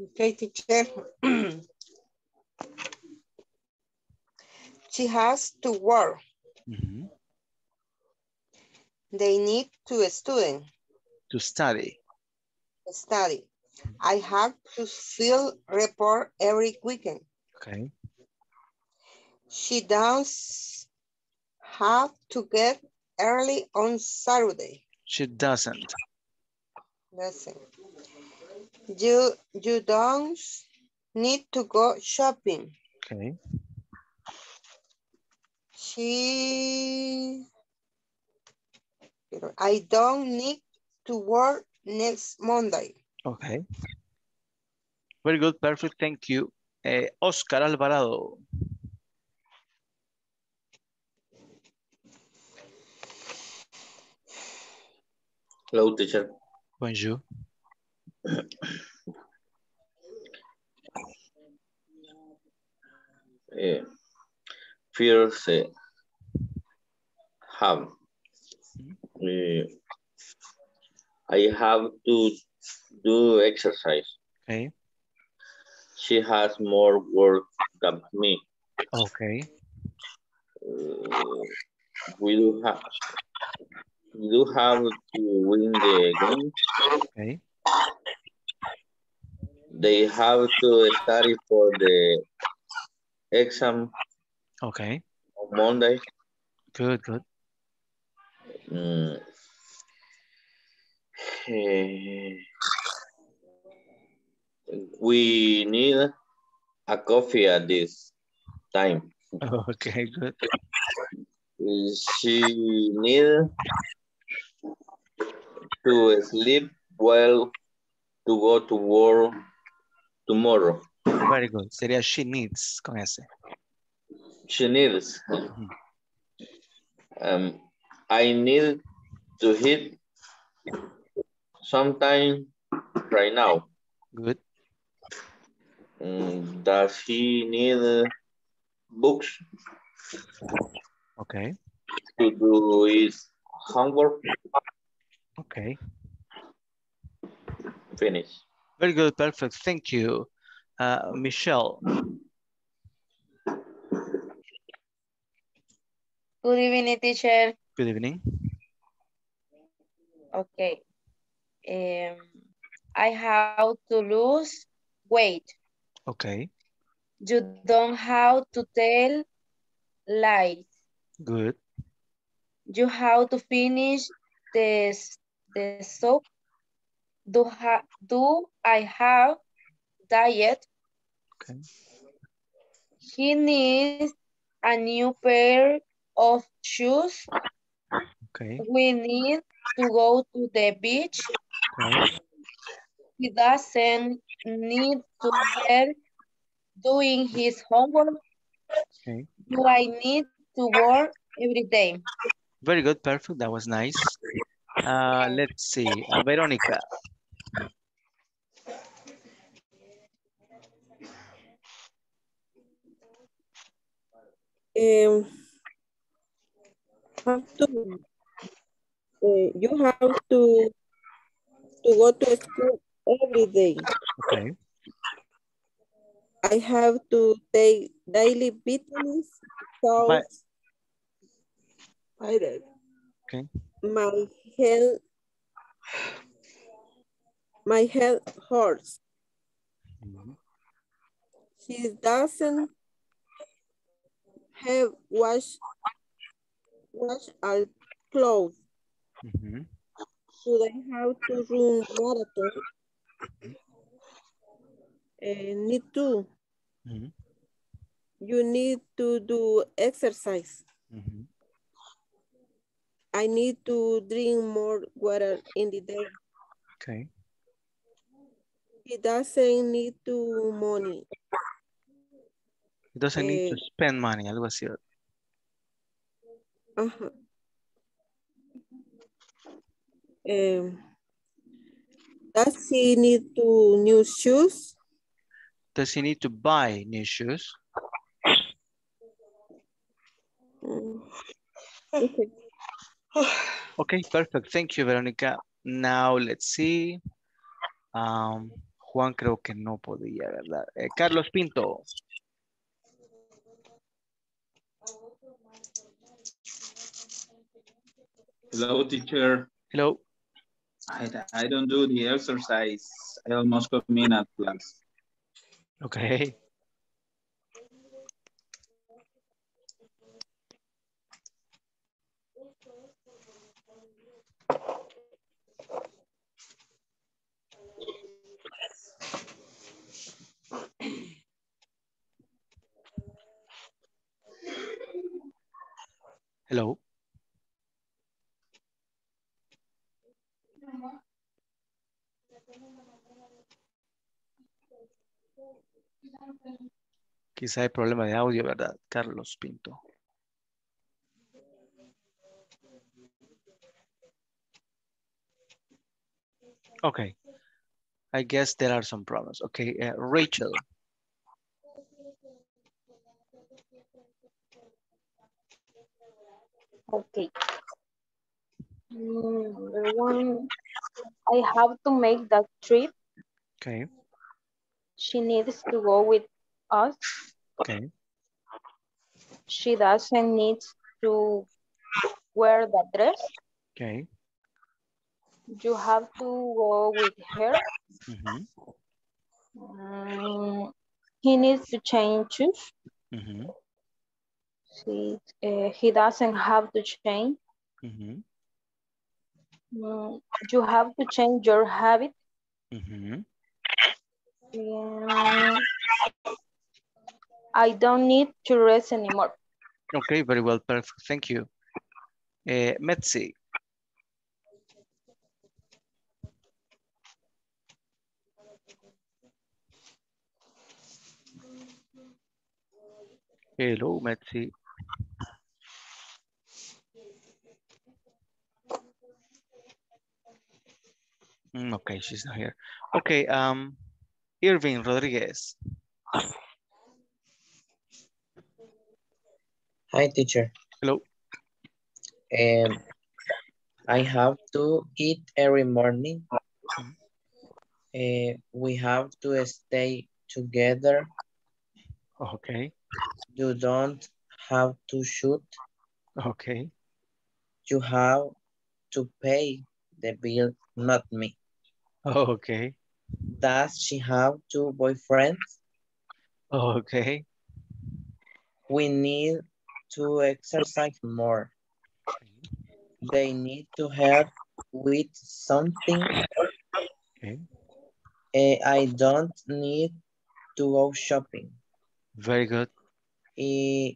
Okay, teacher. [clears throat] she has to work. Mhm. They need to student, To study. study. I have to fill report every weekend. Okay. She does have to get early on Saturday. She doesn't. Listen. You, you don't need to go shopping. Okay. She, I don't need to work next Monday. Okay. Very good. Perfect. Thank you. Eh, Oscar Alvarado. Hello, teacher. Bonjour. Eh, first, eh, have. Eh, I have to do exercise. Okay. She has more work than me. Okay. Uh, we do have we do have to win the game. Okay. They have to study for the exam Okay. on Monday. Good, good. Mm. Eh, we need a coffee at this time. [laughs] Okay, good. She need to sleep well to go to work tomorrow. Very good. Sería she needs con ese. She needs. Um, I need to hit sometime right now. Good. Mm, does he need uh, books Okay. to do his homework? Okay. Finish. Very good. Perfect. Thank you. Uh, Michelle. Good evening, teacher. Good evening. Okay. Um, I have to lose weight. Okay. You don't have to tell lies. Good. You have to finish the, the soup. Do, ha, do I have diet? Okay. He needs a new pair of shoes. Okay. We need to go to the beach. Okay. He doesn't need to help doing his homework. Okay. Do I need to work every day? Very good. Perfect. That was nice. Uh, let's see. Uh, Veronica. Um, have to, uh, you have to to go to school every day. Okay. I have to take daily vitamins I- Okay. My health my health hurts. She doesn't have wash wash our clothes. Mhm. Should I have to run marathon? Need to. Mhm. You need to do exercise. Mhm. I need to drink more water in the day. Okay. He doesn't need to money. He doesn't need to Eh, spend money, algo así. Ajá. Um, does he need to new shoes? Does he need to buy new shoes? Mm. Okay. [sighs] Okay, perfect. Thank you, Verónica. Now, let's see. Um, Juan creo que no podía, ¿verdad? Eh, Carlos Pinto. Hello, teacher. Hello. I, I don't do the exercise. I almost come in at class. Okay. Hello. Quizá hay problema de audio, ¿verdad? Carlos Pinto. Okay. I guess there are some problems. Okay, uh, Rachel. Okay. Mm, one, I have to make that trip. Okay, She needs to go with us. okay, She doesn't need to wear the dress. okay. You have to go with her. mhm, Mm, he needs to change shoes. mhm, She, uh, he doesn't have to change. mhm, Mm, you have to change your habit. mhm. Mm, I don't need to rest anymore. Okay, very well, perfect. Thank you. Uh, Metzi. Hello, Metzi. Mm, okay, she's not here. Okay, um, Irving Rodriguez. Hi, teacher. Hello. Um, I have to eat every morning. Uh, we have to stay together. Okay, You don't have to shoot. okay, You have to pay the bill, not me. Okay, Does she have two boyfriends? okay, We need to exercise more. They need to help with something. okay. Eh, I don't need to go shopping. Very good. Eh,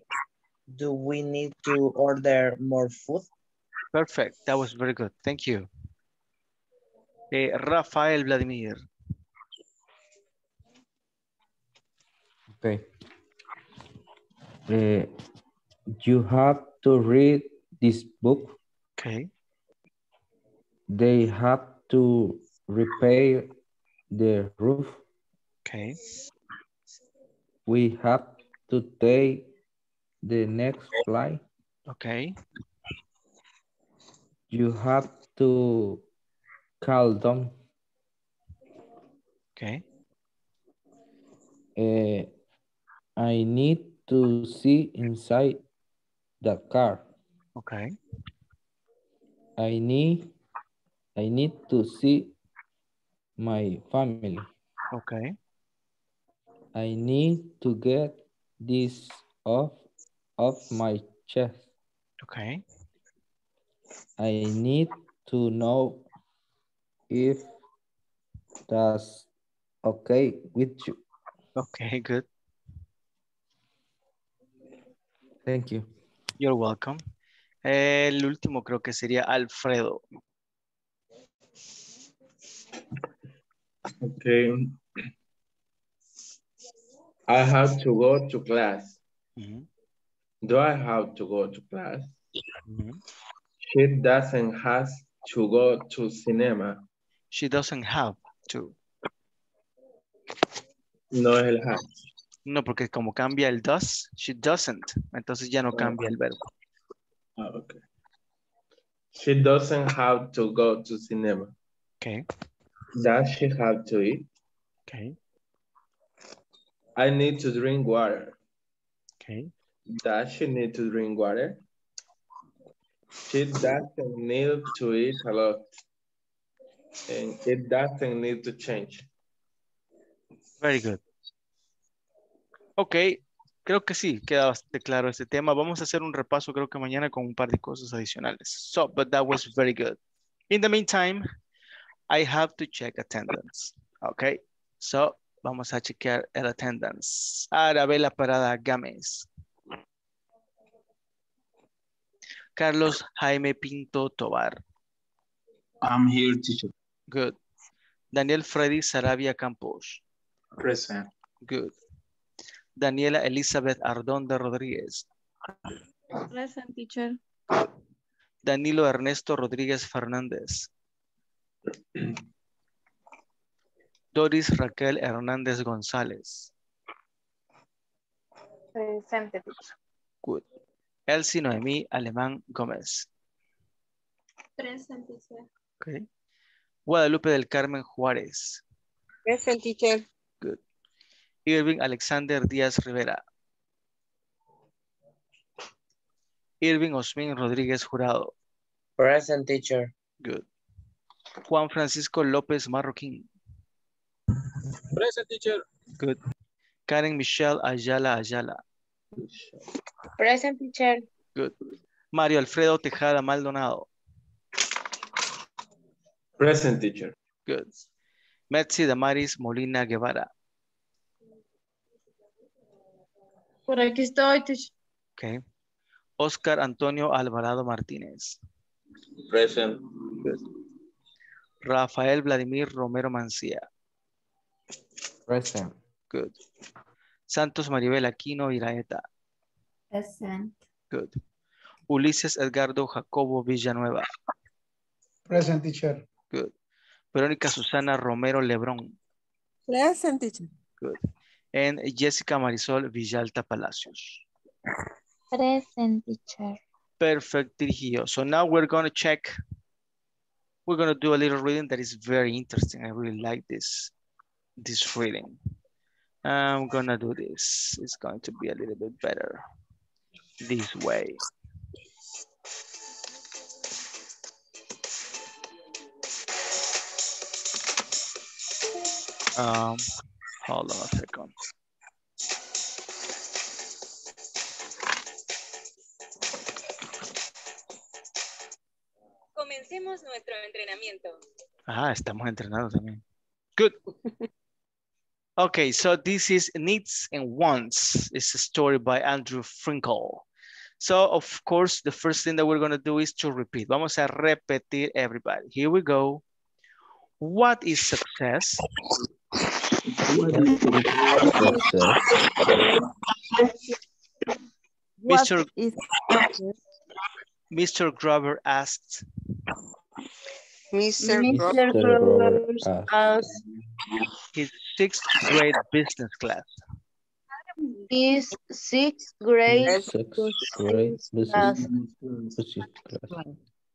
do we need to order more food? Perfect. That was very good. Thank you. Eh, Rafael Vladimir. Okay. Uh, you have to read this book. Okay. They have to repair the roof. Okay. We have to take the next flight. Okay. You have to call them. Okay. Eh, I need to see inside the car. Okay. I need I need to see my family. Okay. I need to get this off of my chest. Okay. I need to know if that's okay with you. Okay, good. Thank you. You're welcome. El último creo que sería Alfredo. Okay. I have to go to class. Ujú, Do I have to go to class? ujú. She doesn't have to go to cinema. She doesn't have to. No es el have. No, porque como cambia el does, she doesn't. Entonces ya no cambia el verbo. Ah, okay. She doesn't have to go to cinema. Okay, Does she have to eat? okay, I need to drink water. okay. Does she need to drink water? She doesn't need to eat a lot. And it doesn't need to change. Very good. Ok, creo que sí, queda bastante claro este tema. Vamos a hacer un repaso, creo que mañana con un par de cosas adicionales. So, but that was very good. In the meantime, I have to check attendance. Ok, so vamos a chequear el attendance. Arabella Parada Gámez. Carlos Jaime Pinto Tobar. I'm here, teacher. Good. Daniel Freddy Sarabia Campos. Present. Good. Daniela Elizabeth Ardonda Rodríguez. Present teacher. Danilo Ernesto Rodríguez Fernández. [clears throat] Doris Raquel Hernández González. Presente, teacher. Good. Elsie Noemí Alemán Gómez. Present, teacher. Okay. Guadalupe del Carmen Juárez. Present teacher. Good. Irving Alexander Díaz Rivera. Irving Osmin Rodríguez Jurado. Present teacher. Good. Juan Francisco López Marroquín. Present, teacher. Good. Karen Michelle Ayala Ayala. Present, teacher. Good. Mario Alfredo Tejada Maldonado. Present teacher. Good. Metzi Damaris Molina Guevara. Por aquí estoy, teacher. Okay. Oscar Antonio Alvarado Martínez. Present. Good. Rafael Vladimir Romero Mancía. Present. Good. Santos Maribel Aquino Iraeta. Present. Good. Ulises Edgardo Jacobo Villanueva. Present teacher. Good. Verónica Susana Romero Lebrón. Present teacher. Good. And Jessica Marisol Villalta Palacios. Present teacher. Perfect, Dirigio. So now we're going to check. We're going to do a little reading that is very interesting. I really like this, this reading. I'm going to do this. It's going to be a little bit better this way. Um, hold on a second. Comencemos nuestro entrenamiento. Ah, estamos entrenados también. Good. [laughs] Okay, so this is Needs and Wants. It's a story by Andrew Frinkle. So, of course, the first thing that we're going to do is to repeat. Vamos a repetir everybody. Here we go. What is success? Mr. Mr. Grover asked, Mr. Mr. Grover. Grover asked, his sixth grade business class. Is sixth grade Sixth grade business business class.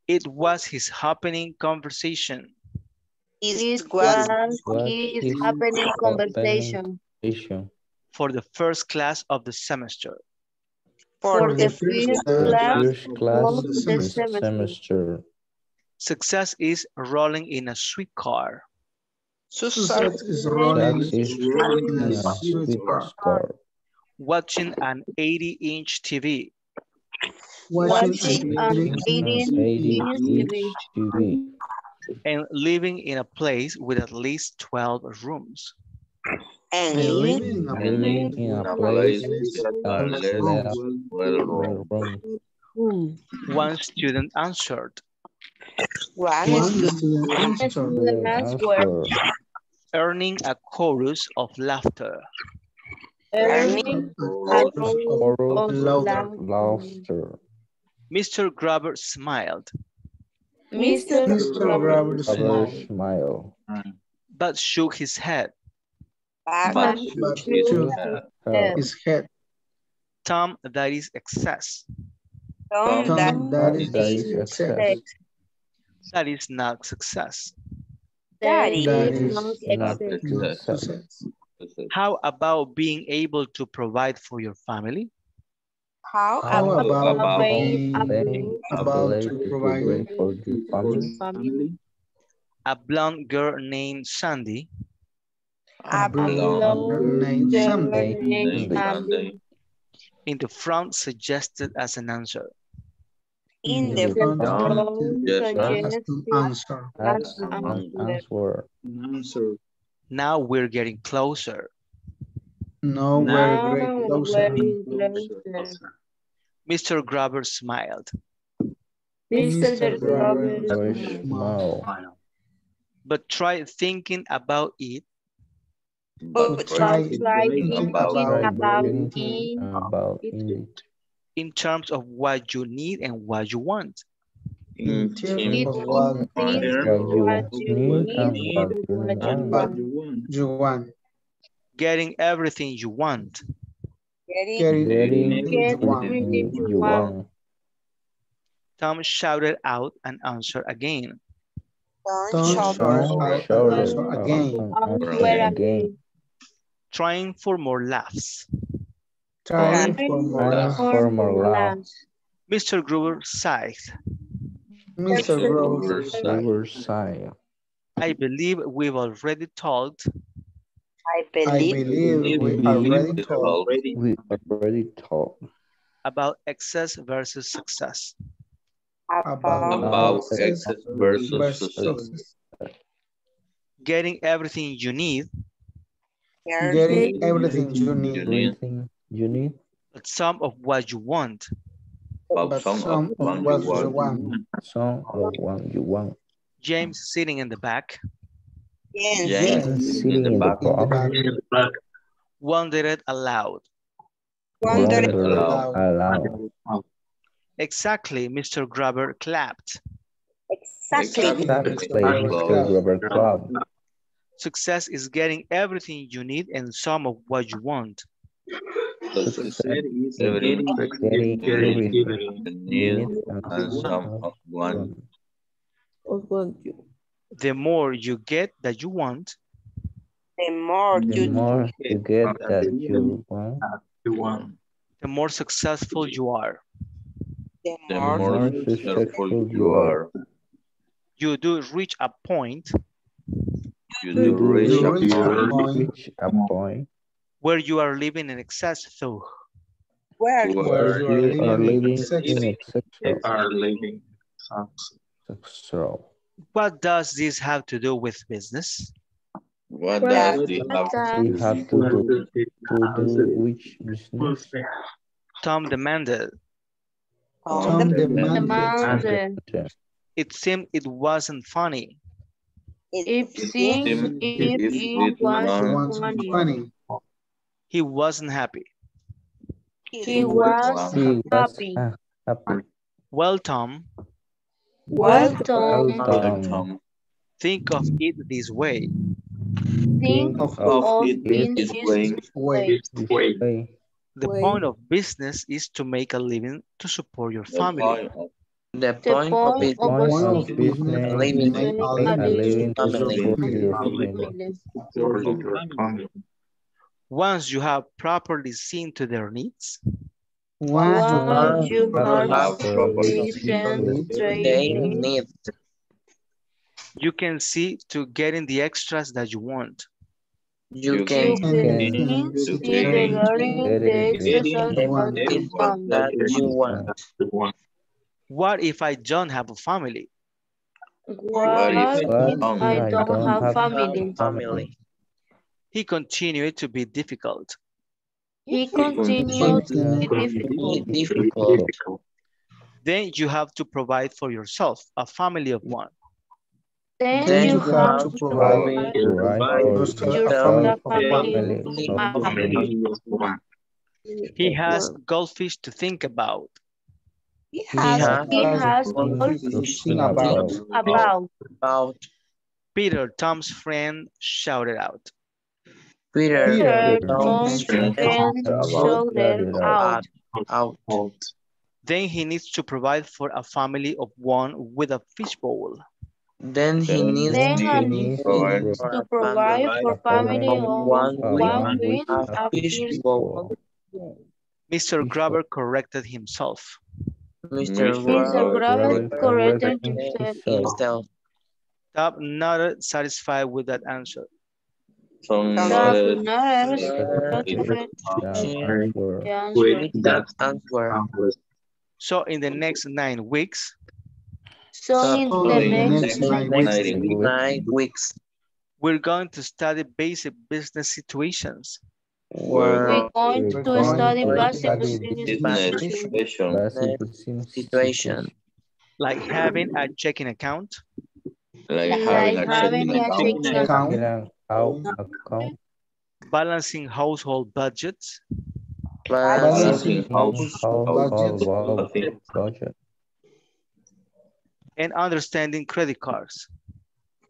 It was his happening conversation. It It was was What his is happening happening conversation conversation for the first class of the semester. for for the the first class first class of of the the semester. semester. Success is rolling in a sweet car. Success is rolling is in rolling a in a sweet sweet car. car. Watching an 80-inch TV. Watching Watching a an 80 inch TV. inch TV. And living in a place with at least 12 rooms. and and living living in a living in a a place place that that less less well well room. room. One student answered, one one student student answered, Student answer, Answer. earning a chorus of laughter. earning a chorus chorus Chorus of laughter. laughter. Mr. Grubber smiled, Mr. Mr. Robert Robert Robert smiled, but shook his head. But but shook shook his Head. Tom, that is excess. Tom Tom that that is That is success. success. That is not success. That, that is, is not Not excess. Success. success. Success. How about being able to provide for your family? How How about about about being Being about to to provide provide for your family. Family. A blonde girl named Sandy a a blonde blonde girl named Sandy named Sandy in the front suggested as an answer. in in the the front front Yes, suggested answer. As as an an answer. answer. Answer. Now we're getting closer. No, we're Now great closer. we're closer. Mr. Graber smiled. Mr. Graber smiled. But try thinking about it. Oh, but try thinking about, about, it. about it. In terms of what you need and what you want. In terms of what you need and what you want. Getting everything you want. Getting, getting, getting, getting you want. Tom shouted out and answer again. Tom shouted out again. again. Trying for more laughs. Trying for more laughs. For more laughs. Mr. Gruber sighed. Mr. Gruber sighed. I believe we've already talked I I believe believe We we believe already it's already We already talked about excess versus success. about about about excess versus versus success. success. Getting everything you need, Getting everything you You need, need everything you need, but some of what you want. about but some some of of what what you you want. want. some of what you want. James sitting in the back Yes. yes. in the, back. In the car. Wondered aloud. Wondered, aloud. Exactly, Mr. Grubber clapped. Exactly. Exactly, Mr. Grubber clapped. Success is getting everything you need and some of what you want. Success is getting everything you need and some of what you want. The more you get that you want, The more The you more you get that you want, You want. the more successful you are. the The more more more successful successful you you are, You do reach a point you you do do reach a reach a point point reach a point where you are living in excess. So where where where you you are are living living in in success. excess Are living. success. What does this have to do with business? what What does this have have to do to do which business Tom demanded. Tom Tom demanded. demanded? It seemed it wasn't funny. It It seemed if if it it was Once was funny, funny. He wasn't happy. he was he was happy. uh, happy. Well, Tom, Well Well done. Well, done. Think of it this way. Think Of of of it this this way, way. This way, The Way. point of business is to make a living to support your the family. point of The The point of point business Point of business business living is is a a living living to family. support your family. Once you have properly seen to their needs, Once you have Once you have have properly sufficient They need you can see to getting the extras that you want. you you can can can see see getting the the exercise that you want. that you want. What if I don't have a family? What What if if I don't have family? family. He continued to be difficult. He continued to be difficult. Be difficult. Then you have to provide for yourself a family of one. Then Then you you have have to to provide Provide for yourself yourself a a family family of of family. one. He has goldfish to think about. He He has has He has Something all to think think about. about. about. about Peter, Tom's friend, shouted out. Peter. Peter, Tom's Tom's friend friend out. out. out. Then he needs to provide for a family of one with a fishbowl. Then he needs Then to I need provide to for to a provide family for a family family of one with one with a fishbowl. fish fish. Mr. Grubber corrected himself. Mr. Mr. Gravel corrected corrected himself. himself. Tom nodded satisfied with that answer. Some Tom other nodded Satisfied satisfied with the answer. With that answer. So in the next nine weeks, So in the next next nine weeks, nine weeks, we're going to study basic business situations. we're we're going We're to going study basic business business situations. situation. situation. like having a checking account, Like Like having a checking account. Account. Balancing household budgets. Balancing household. And understanding credit cards.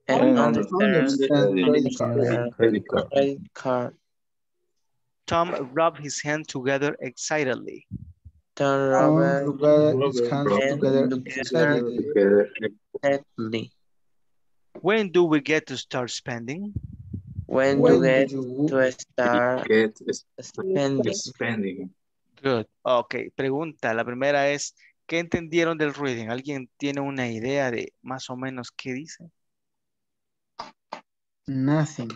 And understanding credit cards. Tom rubbed his hands together excitedly. Tom rubbed his hands together excitedly. When do we get to start spending? When When you get you to start Get spending. spending. Good. Ok, pregunta. La primera es, ¿qué entendieron del reading? ¿Alguien tiene una idea de más o menos qué dice? Nothing.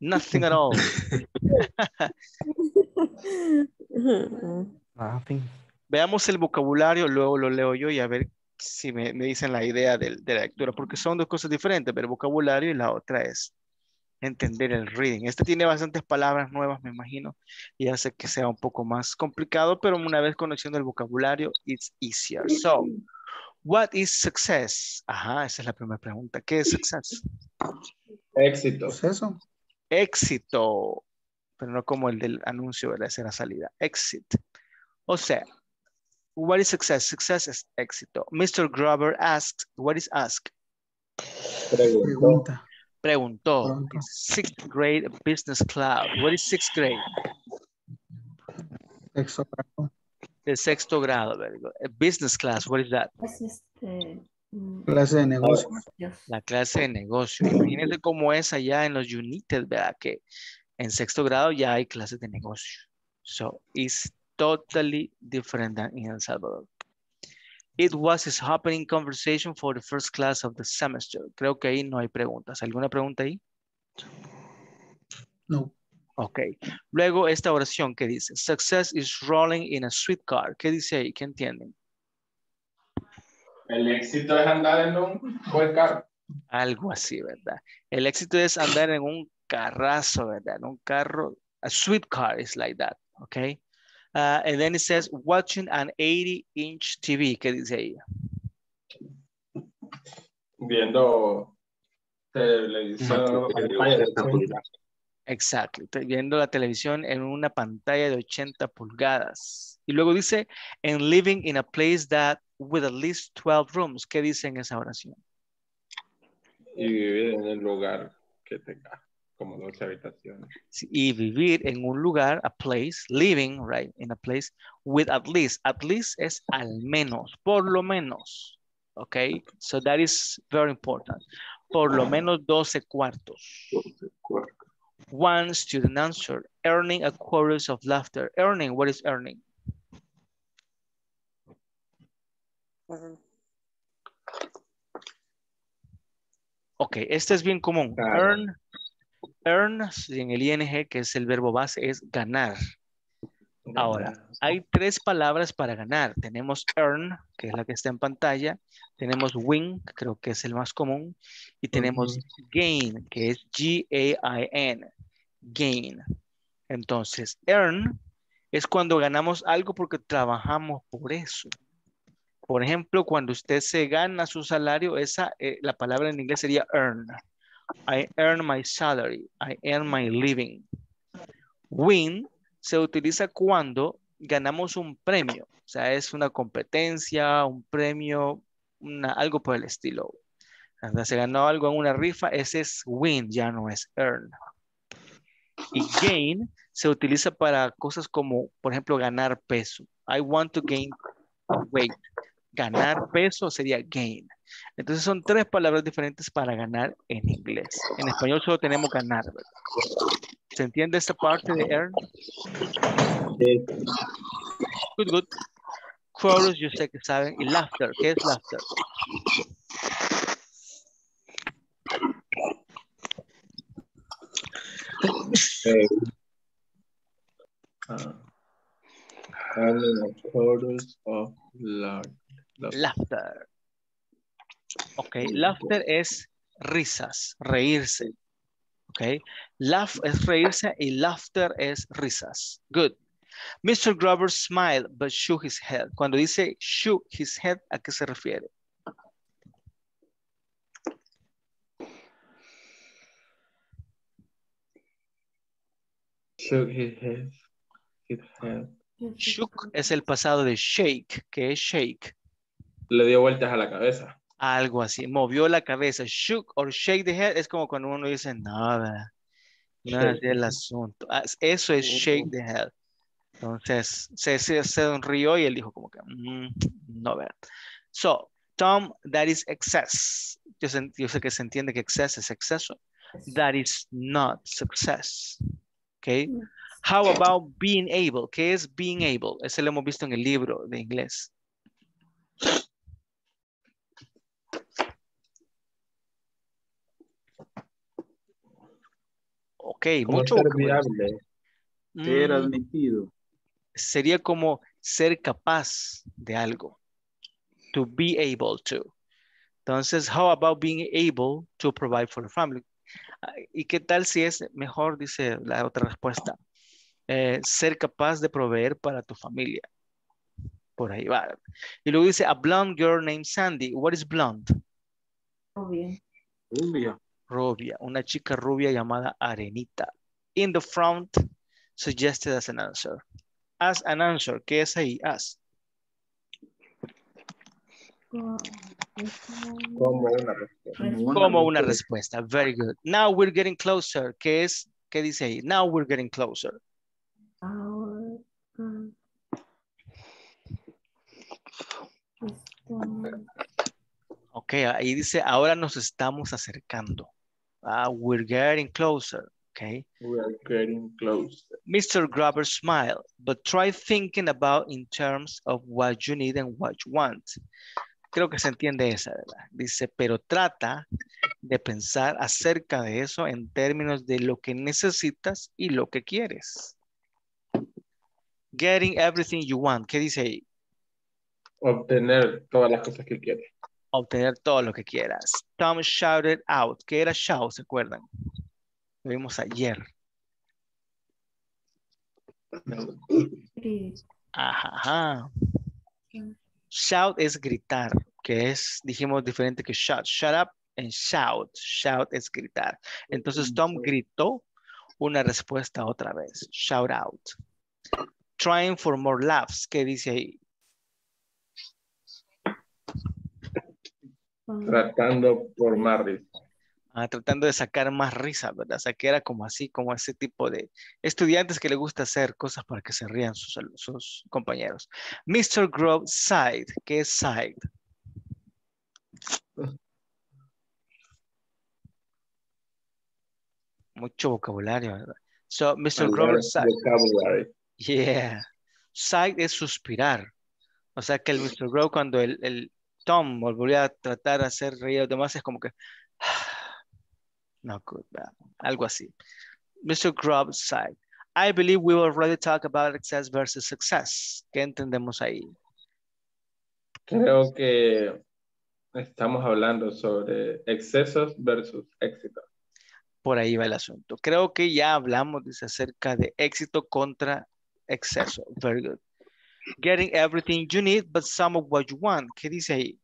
Nothing at all. [laughs] Nothing. Veamos el vocabulario, luego lo leo yo y a ver si me, me dicen la idea del- de, la lectura, porque son dos cosas diferentes, pero el vocabulario y la otra es entender el reading. Este tiene bastantes palabras nuevas, me imagino, y hace que sea un poco más complicado, pero una vez conociendo el vocabulario, it's easier. So, what is success? Ajá, esa es la primera pregunta. ¿Qué es success? Éxito. ¿Es eso? Éxito, pero no como el del anuncio, ¿verdad? Esa era salida. Exit. O sea, what is success? Success es éxito. Mr. Gruber asked, what is ask? Pregunta. Preguntó. Sixth grade business club. What is sixth grade? Sexto grado. El sexto grado. very good. Business class, what is that? Es este, mm, Clase de negocios. Dios. La clase de negocio. Imagínense cómo es allá en los United, ¿verdad? Que en sexto grado ya hay clases de negocio. So, it's totally different than in El Salvador. It was his happening conversation for the first class of the semester. Creo que ahí no hay preguntas. ¿Alguna pregunta ahí? No. Ok. Luego esta oración que dice, success is rolling in a streetcar. ¿Qué dice ahí? ¿Qué entienden? El éxito es andar en un buen carro. Algo así, ¿verdad? El éxito es andar en un carrazo, ¿verdad? En un carro. A sweet car is like that, okay? Uh, and then it says watching an 80 inch TV. ¿Qué dice ahí? Viendo televisión. pantalla de 80. Exactly. Estoy viendo la televisión en una pantalla de 80 pulgadas. Y luego dice, and living in a place that with at least 12 rooms. ¿Qué dice en esa oración? Y vivir en el lugar que tenga Como 12 habitaciones. Y vivir en un lugar, a place, living, right, in a place with at least. At least es al menos, por lo menos. Okay, so that is very important. Por lo menos 12 cuartos. 12 cuartos. One student answered, earning a chorus of laughter. Earning, what is earning? Ok, este es bien común. Claro. Earn, earn en el ing, que es el verbo base, es ganar. Ahora, hay tres palabras para ganar. Tenemos earn, que es la que está en pantalla. Tenemos win, creo que es el más común. Y tenemos gain, que es G-A-I-N. Gain. Entonces, earn es cuando ganamos algo porque trabajamos por eso. Por ejemplo, cuando usted se gana su salario, esa, eh, la palabra en inglés sería earn. I earn my salary. I earn my living. Win se utiliza cuando ganamos un premio. O sea, es una competencia, un premio, algo por el estilo. Se ganó algo en una rifa, ese es win, ya no es earn. Y gain se utiliza para cosas como, por ejemplo, ganar peso. I want to gain weight. Ganar peso sería gain. Entonces son tres palabras diferentes para ganar en inglés. En español solo tenemos ganar. ¿verdad? ¿Se entiende esta parte de earn? Good, good. Chorus, yo sé que saben. Y laughter, ¿qué es laughter? Eh, ah, earning a chorus of laugh- laugh- Laughter. Ok, laughter es risas, reírse. Ok, laugh es reírse y laughter es risas. Good. Mr. Grover smiled but shook his head. Cuando dice shook his head, ¿a qué se refiere? shook his head. His head. Shook es el pasado de shake, que es shake. Le dio vueltas a la cabeza. Algo así, movió la cabeza. Shook or shake the head es como cuando uno dice nada. No es Shake. así el asunto. Ah, Eso es shake the head. Entonces, se, se, se sonrió y él dijo como que, "Mm, no, ver. So, Tom, that is excess. Yo, sé- yo sé que se entiende que excess es exceso. That is not success. Okay. How about being able? ¿Qué es being able? Ese lo hemos visto en el libro de inglés. Ok, Como mucho ser vocabulario. viable. Ser Mm, admitido. sería como ser capaz de algo. To be able to. Entonces, how about being able to provide for the family? Ah, ¿Y qué tal si es mejor, dice la otra respuesta? Eh, ser capaz de proveer para tu familia. Por ahí va. Y luego dice, a blonde girl named Sandy. What is blonde? Obvio. Rubia. Rubia. Una chica rubia llamada Arenita. In the front, suggested as an answer. As an answer. ¿Qué es ahí? As. Como una respuesta. Como una respuesta. Very good. Now we're getting closer. ¿Qué es? ¿Qué dice ahí? Now we're getting closer. Ah, está- Ok, ahí dice, ahora nos estamos acercando. Ah, we're getting closer. Okay. We are getting close. Mr. Grubber smiled, but try thinking about in terms of what you need and what you want. Creo que se entiende esa, ¿verdad? Dice, pero trata de pensar acerca de eso en términos de lo que necesitas y lo que quieres. Getting everything you want. ¿Qué dice ahí? Obtener todas las cosas que quiere. Obtener todo lo que quieras. Tom shouted out. ¿Qué era shout? ¿Se acuerdan? Lo vimos ayer. Ajá. Shout es gritar, que es, dijimos, diferente que shout. Shut up and shout. Shout es gritar. Entonces Tom gritó una respuesta otra vez. Shout out. Trying for more laughs. ¿Qué dice ahí? Tratando por más risa. Ah, tratando de sacar más risa, ¿verdad? O sea, que era como así, como ese tipo de estudiantes que le gusta hacer cosas para que se rían sus, sus compañeros. Mr. Grove sighed. ¿Qué es sighed? Mucho vocabulario, ¿verdad? So, Mr. Sighed. vocabulary. Yeah. Sigh es suspirar. O sea que el Mr. Grove cuando el, el Tom volvía a tratar de hacer reír a los demás es como que [sighs] no good, algo así. Mr. Grove sighed. I believe we already talked about excess versus success. ¿Qué entendemos ahí? Creo que estamos hablando sobre excesos versus éxito. Por ahí va el asunto. Creo que ya hablamos dice, acerca de éxito contra exceso. Very good. Getting everything you need, but some of what you want. ¿Qué dice ahí?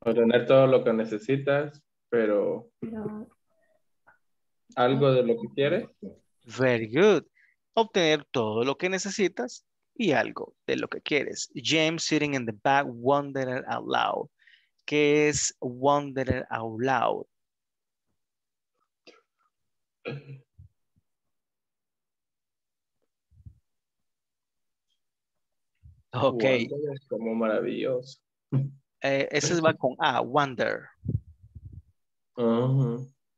Obtener todo lo que necesitas, pero Pero algo de lo que quieres. Very good. Obtener todo lo que necesitas y algo de lo que quieres. James sitting in the back wondering out loud. ¿Qué es wondering out loud? Ok, Wonder es como maravilloso. eh, ese va con A, wonder.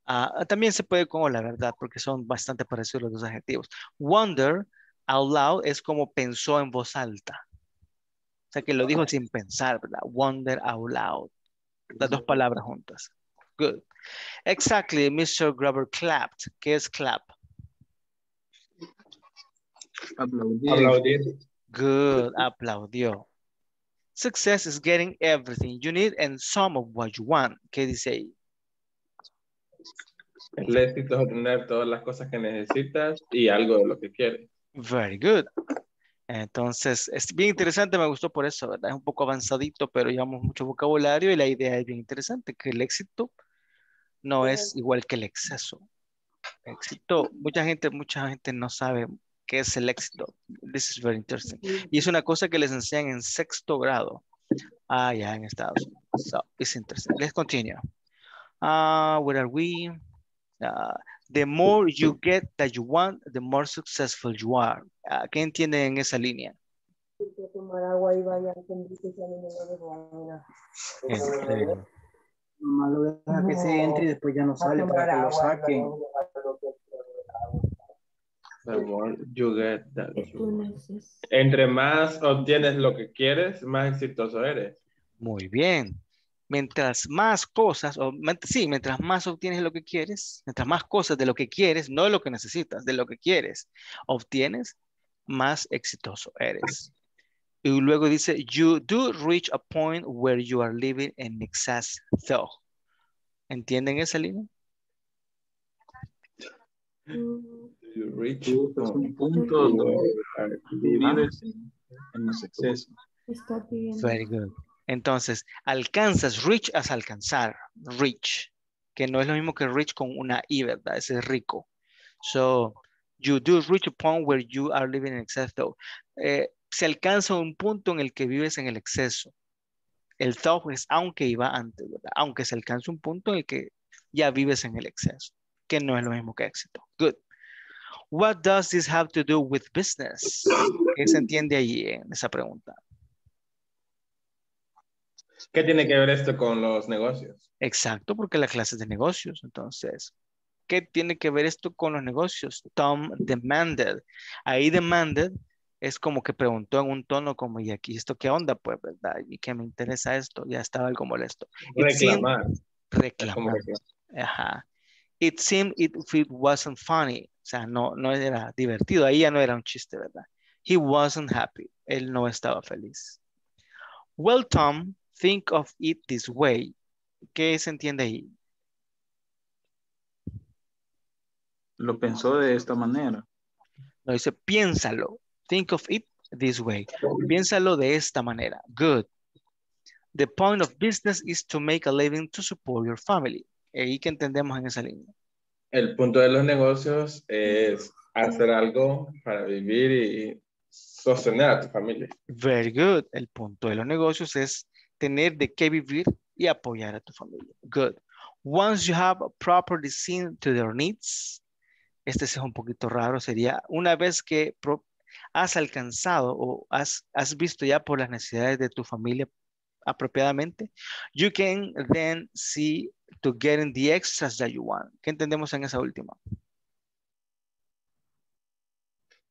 Ah, también se puede con O, la verdad, porque son bastante parecidos los dos adjetivos. Wonder out loud es como pensó en voz alta. O sea, que lo dijo sin pensar, ¿verdad? Wonder out loud. Las dos palabras juntas. Good. Exactly, Mr. Gruber clapped. ¿Qué es clap? Aplaudir. Aplaudir. Good, aplaudió. Success is getting everything you need and some of what you want. ¿Qué dice ahí? El éxito es obtener todas las cosas que necesitas y algo de lo que quieres. Very good. Entonces, es bien interesante, me gustó por eso, ¿verdad? Es un poco avanzadito, pero llevamos mucho vocabulario y la idea es bien interesante, que el éxito no es igual que el exceso. Éxito, mucha gente, mucha gente no sabe qué es el éxito. This is very interesting. Y es una cosa que les enseñan en sexto grado. Ah, ya en Estados Unidos. So, it's interesting. Let's continue. Uh, where are we? Uh, the more you get that you want, the more successful you are. Ah, ¿Qué entienden en esa línea? tomar agua y vaya a entender que ya no me lo dejo, mira. En serio. Nomás lo deja que se entre y después ya no sale para que lo saquen. The more you get that you Entre más obtienes lo que quieres, más exitoso eres. Muy bien. Mientras más cosas, o sí, mientras más obtienes lo que quieres, mientras más cosas de lo que quieres, no de lo que necesitas, de lo que quieres, obtienes, más exitoso eres. Y luego dice, you do reach a point where you are living in excess though. ¿Entienden esa línea? You reach Tú estás en un punto donde vives en, en los excesos. Está pidiendo. Very good. Entonces, alcanzas, reach es alcanzar, reach, que no es lo mismo que rich con una I, ¿verdad? Ese es rico. So, you do reach a point where you are living in excess though. Eh, se alcanza un punto en el que vives en el exceso. El though es aunque iba antes, ¿verdad? Aunque se alcanza un punto en el que ya vives en el exceso, que no es lo mismo que éxito. Good. What does this have to do with business? ¿Qué se entiende ahí en esa pregunta? ¿Qué tiene que ver esto con los negocios? Exacto, porque la clase es de negocios. Entonces, ¿qué tiene que ver esto con los negocios? Tom demanded. Ahí demanded es como que preguntó en un tono como, ¿y aquí esto qué onda? Pues, ¿verdad? ¿Y qué me interesa esto? Ya estaba algo molesto. Seemed- Reclamar. Reclamar. Ajá. It seemed it, if it wasn't funny. O sea, no, no era divertido. Ahí ya no era un chiste, ¿verdad? He wasn't happy. Él no estaba feliz. Well, Tom, think of it this way. ¿Qué se entiende ahí? Lo pensó de esta manera. No dice, piénsalo. Think of it this way. Piénsalo de esta manera. Good. The point of business is to make a living to support your family. ¿Y qué entendemos en esa línea? El punto de los negocios es hacer algo para vivir y sostener a tu familia. Very good. El punto de los negocios es tener de qué vivir y apoyar a tu familia. Good. Once you have properly seen to their needs, este es un poquito raro, sería una vez que has alcanzado o has, has visto ya por las necesidades de tu familia apropiadamente, you can then see to getting the extras that you want. ¿Qué entendemos en esa última?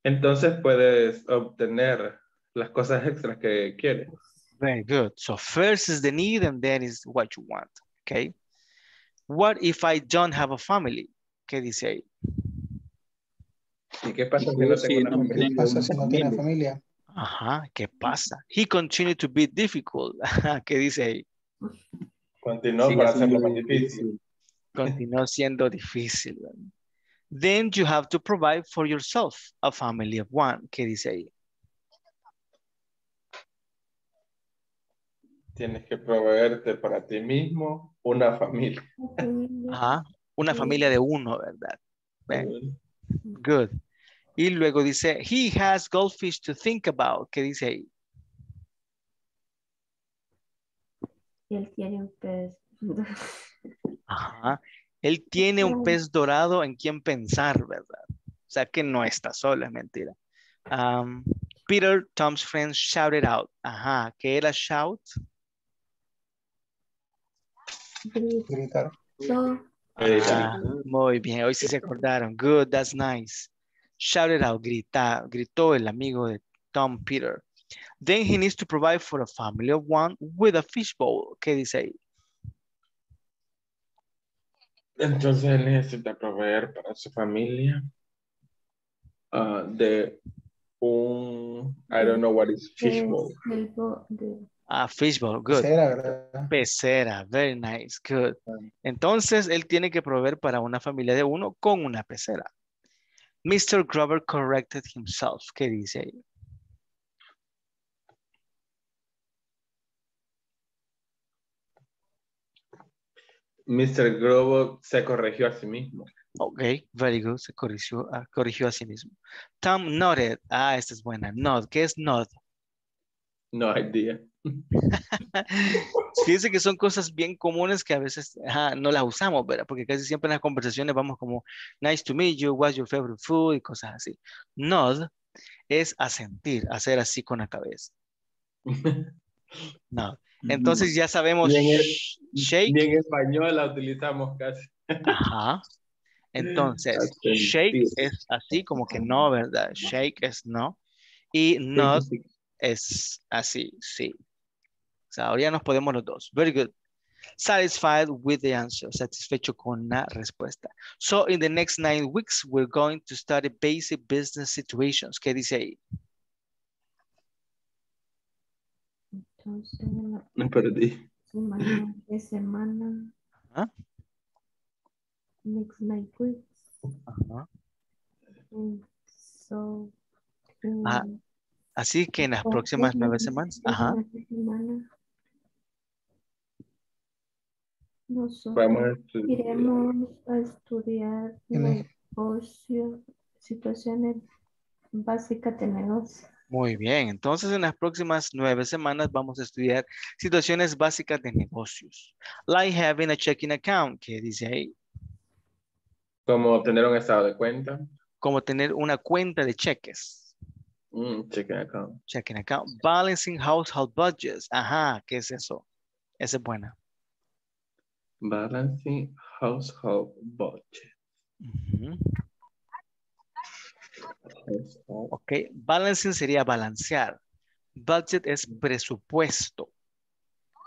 Entonces puedes obtener las cosas extras que quieres. Very good. So first is the need and then is what you want. Okay. What if I don't have a family? ¿Qué dice ahí? ¿Y qué pasa si no tengo una familia? tengo pasa si no tiene familia? familia? Ajá, ¿qué pasa? He continued to be difficult. [laughs] ¿Qué dice ahí? Continuó para hacerlo siendo más difícil. Continuó siendo difícil. Then you have to provide for yourself a family of one. ¿Qué dice ahí? Tienes que proveerte para ti mismo una familia. Ajá, una familia de uno, ¿verdad? Ven, Good. Y luego dice, he has goldfish to think about. ¿Qué dice ahí? Él tiene un pez. [laughs] Ajá. Él tiene un pez dorado en quien pensar, ¿verdad? O sea que no está solo, es mentira. Um, Peter, Tom's friend, shouted out. Ajá, ¿qué era shout? Gritar. No, Ah, muy bien, hoy sí se acordaron. Good, that's nice. Shouted out, grita, gritó el amigo de Tom Peter. Then he needs to provide for a family of one with a fishbowl. ¿Qué dice ahí? Entonces él necesita proveer para su familia ah, de un, I don't know what is fishbowl. es el bo- de- Ah, fishbowl, good. Pecera, ¿verdad? Pecera, very nice, good. Entonces, él tiene que proveer para una familia de uno con una pecera. Mr. Grover corrected himself. ¿Qué dice ahí? Mr. Globo se corrigió a sí mismo. Ok, very good. Se corrigió, ah, corrigió a sí mismo. Tom nodded. Ah, esta es buena. Nod. ¿Qué es nod? No idea. [laughs] Fíjense que son cosas bien comunes que a veces ajá, no las usamos, ¿verdad? Porque casi siempre en las conversaciones vamos como, nice to meet you, what's your favorite food y cosas así. Nod es asentir, hacer así con la cabeza. [laughs] Nod. Entonces ya sabemos, Ni en, el- sh- shake, ni en español la utilizamos casi. ajá. Entonces, shake es así como que no, ¿verdad? Shake es no. Y nod es así, sí. O sea, ahora ya nos podemos los dos. Very good. Satisfied with the answer. Satisfecho con la respuesta. So, in the next nine weeks, we're going to study basic business situations. ¿Qué dice ahí? Entonces, Me perdí. semana de semana. Ajá. Next nine weeks. Ajá. And so, Ah, mm, Así que en las próximas nueve semanas. Ajá. semana, Nosotros Vamos a estudiar. iremos a estudiar negocio, situaciones básicas de negocio. Muy bien. Entonces, en las próximas nueve semanas vamos a estudiar situaciones básicas de negocios. Like having a checking account. ¿Qué dice ahí? Como tener un estado de cuenta. Como tener una cuenta de cheques. Mm, checking account. Checking account. Balancing household budgets. Ajá, ¿qué es eso? Esa es buena. Balancing household budget. Household. Ok, balancing sería balancear. Budget es presupuesto.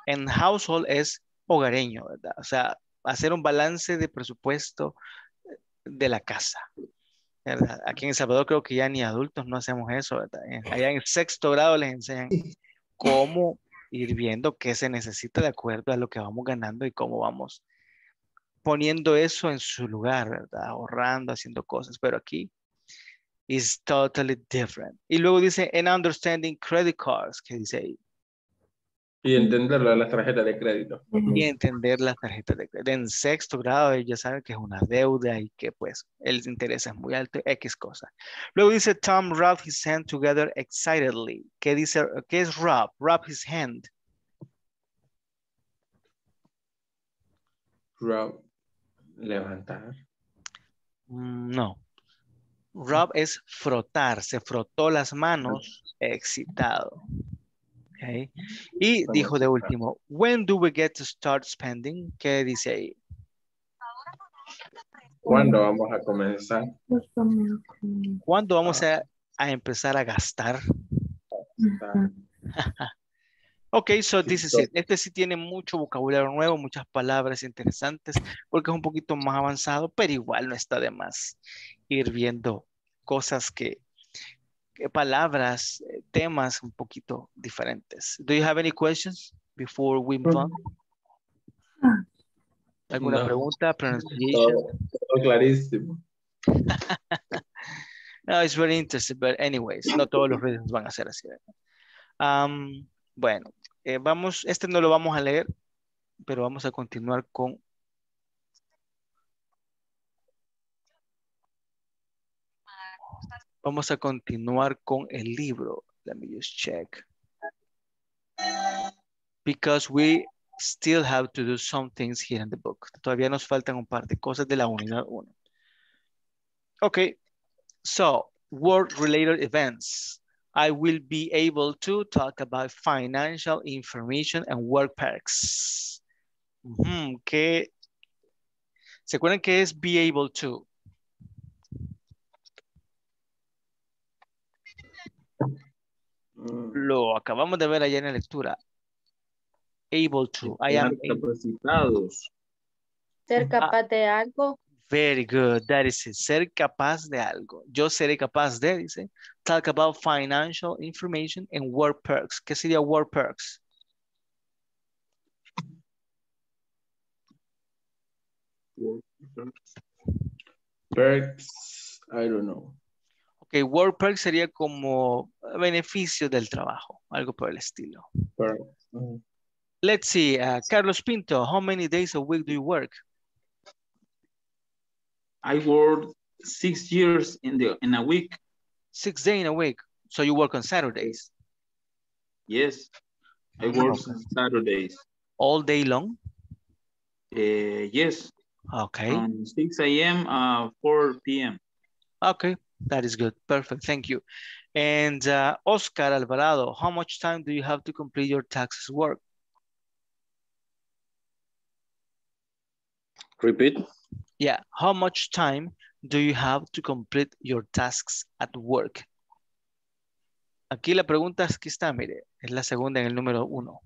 En household es hogareño, ¿verdad? O sea, hacer un balance de presupuesto de la casa. ¿verdad? Aquí en El Salvador creo que ya ni adultos no hacemos eso, ¿verdad? Allá en sexto grado les enseñan cómo ir viendo qué se necesita de acuerdo a lo que vamos ganando y cómo vamos poniendo eso en su lugar, ¿verdad? Ahorrando, haciendo cosas, pero aquí is totally different. Y luego dice, and understanding credit cards, que dice ahí. Y entender las tarjetas de crédito. Y entender las tarjetas de crédito. En sexto grado ellos saben que es una deuda y que pues el interés es muy alto, X cosa. Luego dice Tom rubbed his hand together excitedly. ¿Qué dice? ¿Qué es rub? Rub his hand. Rub. Levantar. Mm, no. Rub es frotar, se frotó las manos, excitado. Okay. Y dijo de último, when do we get to start spending? ¿Qué dice ahí? ¿Cuándo vamos a comenzar? ¿Cuándo vamos a, a empezar a gastar? [laughs] Ok, so this is it. Este sí tiene mucho vocabulario nuevo, muchas palabras interesantes, porque es un poquito más avanzado, pero igual no está de más ir viendo cosas que, que palabras, eh, temas un poquito diferentes. Do you have any questions before we move on? ¿Alguna No. pregunta? Todo, todo clarísimo. [laughs] No, it's very interesting, but anyways, no todos los readings van a ser así. ¿verdad? Bueno, eh, vamos, este no lo vamos a leer, pero vamos a continuar con Vamos a continuar con el libro. Let me just check. Because we still have to do some things here in the book. Todavía nos faltan un par de cosas de la unidad 1. Okay, so work-related events. I will be able to talk about financial information and work perks. Ujú, ¿qué- ¿Se acuerdan qué es be able to? Lo acabamos de ver ayer en la lectura. Able to. I am capacitados. Ser capaz de algo. Very good. That is it. Ser capaz de algo. Yo seré capaz de, dice. Talk about financial information and work perks. ¿Qué sería work perks? Perks, I don't know. Ok, work perks sería como beneficio del trabajo, algo por el estilo. Perks. Let's see, uh, Carlos Pinto, how many days a week do you work? I worked six years in the in a week. Six days in a week. So you work on Saturdays Yes, I work on Saturdays. all day long? Uh, yes, Okay. from 6 a.m. Uh, 4 p.m. Okay, that is good. Perfect. Thank you. And uh, Oscar Alvarado, how much time do you have to complete your taxes work? Repeat. Yeah, how much time do you have to complete your tasks at work? Aquí la pregunta es que está, mire, es la segunda en el número uno.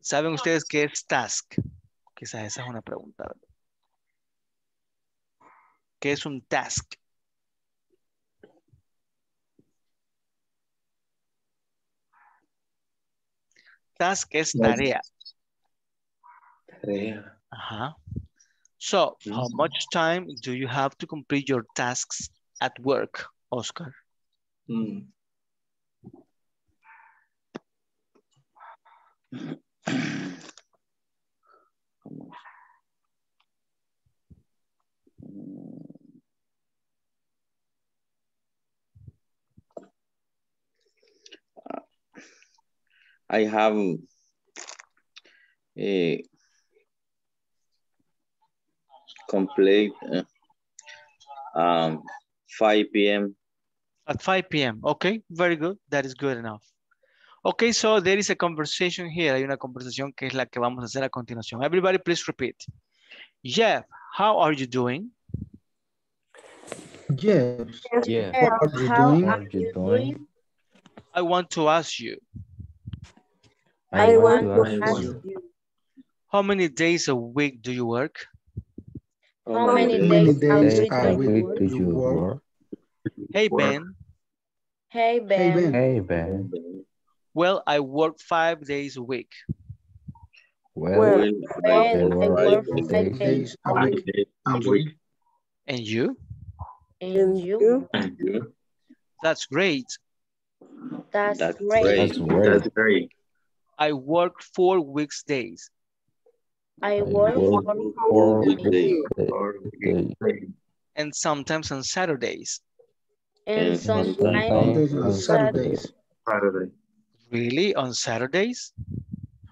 ¿Saben ustedes qué es task? Quizás esa es una pregunta. ¿Qué es un task? Task es tarea. Tarea. Ajá. So, how much time do you have to complete your tasks at work, Oscar? Mm. [clears throat] I have a complete uh, um, 5 p.m. At 5 p.m. Okay, very good. That is good enough. Okay, so there is a conversation here. Hay una conversación que es la que vamos a hacer a continuación. Everybody, please repeat. Jeff, how are you doing? Yes. Yeah. What are you How doing? How are you doing? I want to ask you, I want to to ask ask you, you. how many days a week do you work? How many How many days a days week a do week you week work? do you work? Hey, Ben. Hey, Hey, Ben. Ben. Hey, Ben. Well, I work five days a week. Well, Well, Well, Ben, I I work work five five days. days. Days a week. A week. And you? And you? and you? That's great. That's That's great. great. That's great. That's great. I work four weeks days. I I work work for four Weekday. weekdays. Or Day. and sometimes on Saturdays. and And sometimes sometimes on on Saturdays. Saturday. Really? On Saturdays?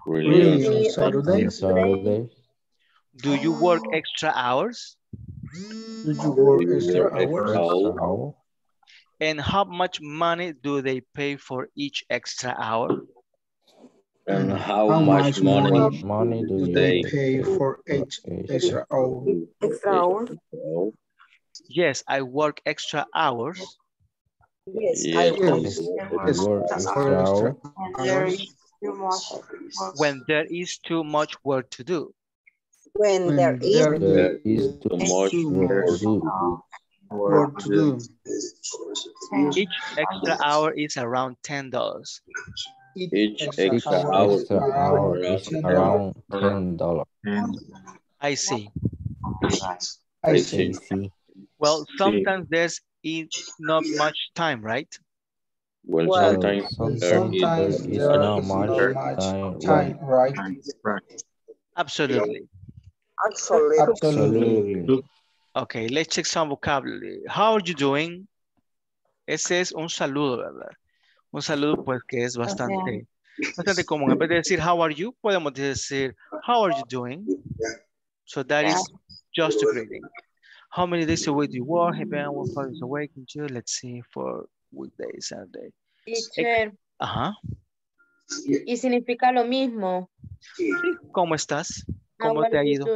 Really, on On Saturdays? Saturdays? Do you work extra hours? Do you work extra Extra hours? And how much money do they pay for each extra hour? And And how, how much much money money Money do do they they pay for each extra hour? Extra hour. Yes, I work extra hours. Yes, I Yes, work. Yes, work extra extra hour? Hours. is too much work. When there is too much work to do. When there there There is is too too much much work to do. work to do. Each extra hour is around $10. Each each extra extra hour hour is extra hour around is ten dollars. around ten dollars. I see. I I see. I see. see. Well, sometimes there's i- not much time, right? Well, Well, sometimes And there is sometimes There is not is much much time, time, right? right? Absolutely. absolutely. Absolutely. Absolutely. Okay, let's check some vocabulary. How are you doing? Ese es un saludo, ¿verdad? Un saludo pues que es bastante, bastante común. En vez de decir how are you, podemos decir how are you doing? So that is just a greeting. How many days a week do you work? Hey, Ben, what five days a week? And you, let's see, for weekdays, Saturday. Teacher, Ajá. y significa lo mismo. Sí, ¿Cómo estás? How ¿Cómo te ha ido?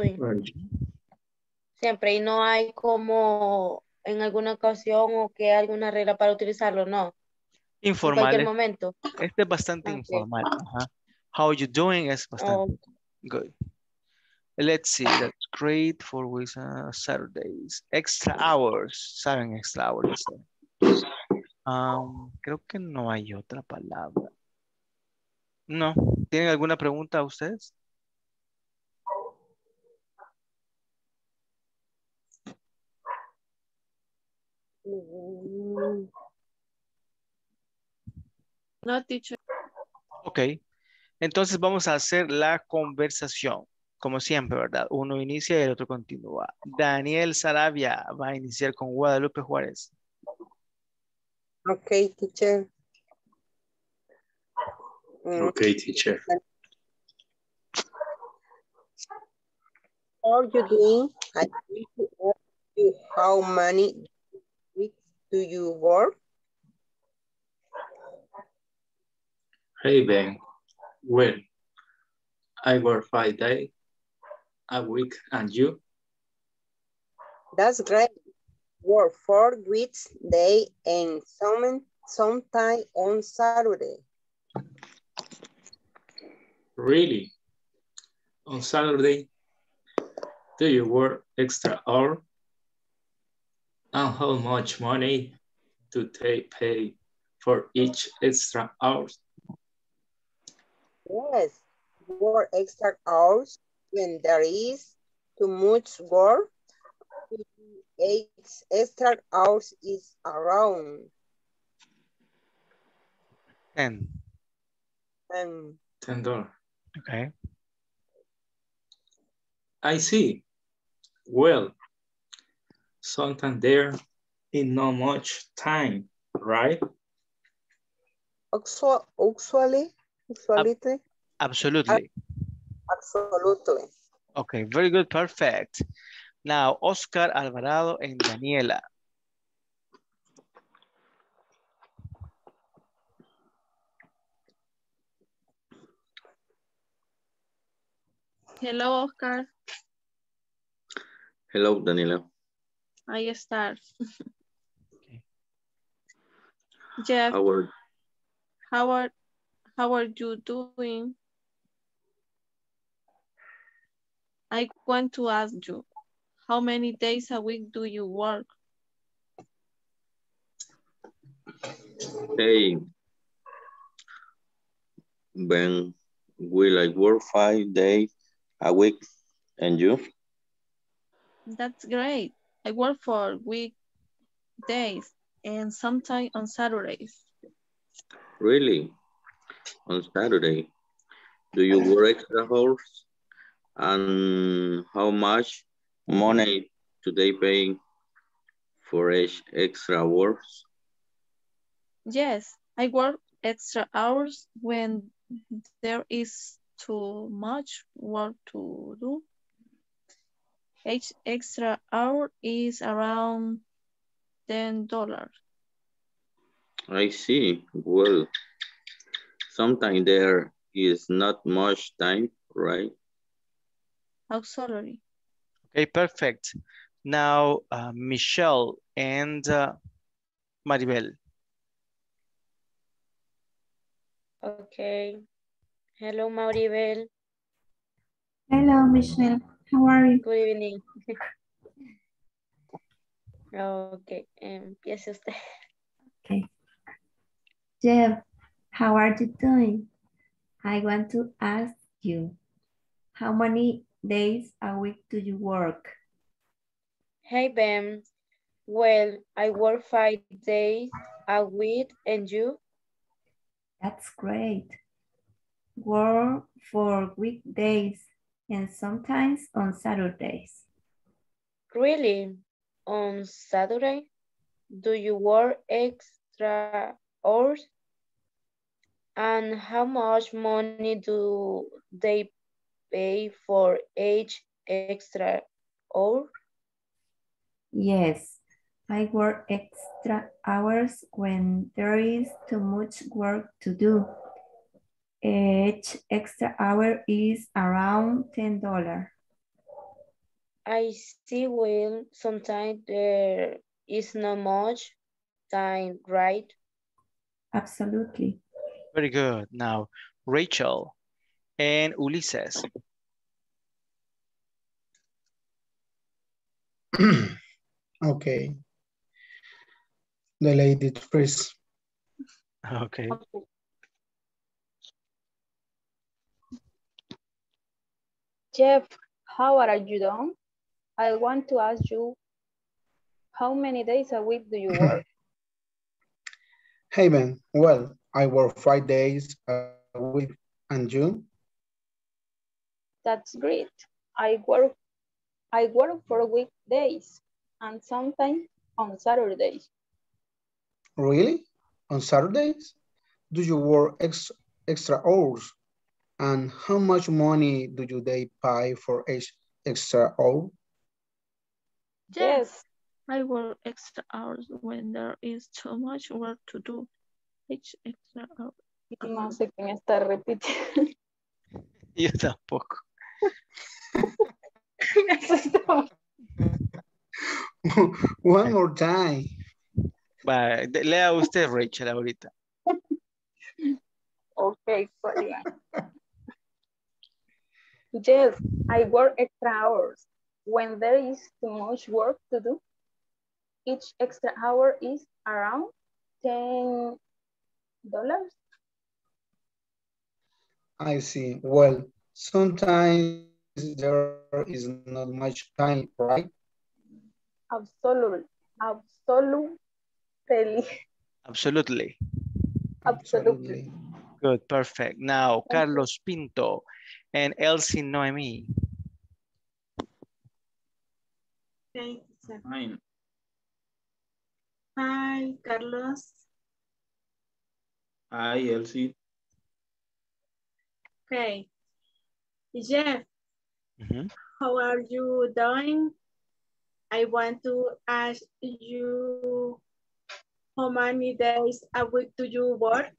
Siempre, y no hay como en alguna ocasión o que alguna regla para utilizarlo, no. En Informal. cualquier es- momento. Este es bastante Ok. informal. Ajá. How are you doing? Es bastante Oh, good. Let's see, that's great for weeks, uh, Saturdays. Extra hours, ¿saben extra hours? Um, creo que no hay otra palabra. No, ¿tienen alguna pregunta ustedes? Mm, No, teacher. Ok, entonces vamos a hacer la conversación, como siempre, ¿verdad? Uno inicia y el otro continúa. Daniel Sarabia va a iniciar con Guadalupe Juárez. Okay, teacher. Mm, Okay, teacher. How are you doing? I need to ask you how many weeks do you work? Hey, Ben. Well, I work five days a week, and you? That's great. Work four weeks day and some sometime on Saturday. Really? On Saturday, do you work extra hour? And how much money do they pay for each extra hour? Yes, work extra hours when there is too much work. Eight extra hours is around. 10. And Ten dollars. Okay. I see. Well, sometimes there is not much time, right? actu- actually, actually, Absolutely. absolutely. Okay, very good, perfect. Now, Oscar Alvarado and Daniela. Hello, Oscar. Hello, Daniela. I start. Jeff, How are how are you doing? I want to ask you, how many days a week do you work? Hey, Ben, will I work five days a week and you? That's great. I work for weekdays and sometimes on Saturdays. Really? On Saturday? Do you work extra hours? And how much money do they pay for each extra hours? Yes, I work extra hours when there is too much work to do. Each extra hour is around ten dollars. I see. Well, sometimes there is not much time, right? Auxiliary. Okay, perfect. Now, uh, Michelle and uh, Maribel. Okay. Hello, Maribel. Hello, Michelle. How are you? Good evening. [laughs] ok, empiece usted. Okay. Jeff, how are you doing? I want to ask you, how many days a week do you work? Hey, Ben. Well, I work five days a week and you? That's great. Work for weekdays and sometimes on Saturdays. Really? On Saturday? Do you work extra hours? And how much money do they pay for each extra hour? Yes, I work extra hours when there is too much work to do. Each extra hour is around $10. I see, well, sometimes there is not much time, right? Absolutely. Very good. Now, Rachel and Ulises. [clears throat] okay. The lady first. Okay. Jeff, how are you doing? I want to ask you, how many days a week do you work? [laughs] Hey, Ben. Well, I work five days uh, a week and you? That's great. I work I work for weekdays and sometimes on Saturdays. Really? On Saturdays? Do you work ex extra hours? And how much money do you they pay for each extra hour? Yes. I work extra hours when there is too much work to do. Each extra hour. No sé quién está repitiendo. [laughs] Yo tampoco. [laughs] Me asustó. One more time. Va, lea usted, Rachel, ahorita. Okay, sorry. Yes, I work extra hours when there is too much work to do. Each extra hour is around ten dollars. I see. Well, sometimes there is not much time, right? Absolutely, absolutely, Absolutely. absolutely. Good, perfect. Now, Carlos Pinto and Elsie Noemi. Okay, so- Fine. Hi, Carlos. Hi, Elsie. Okay. Jeff, Mhm. how are you doing? I want to ask you how many days a week do you work?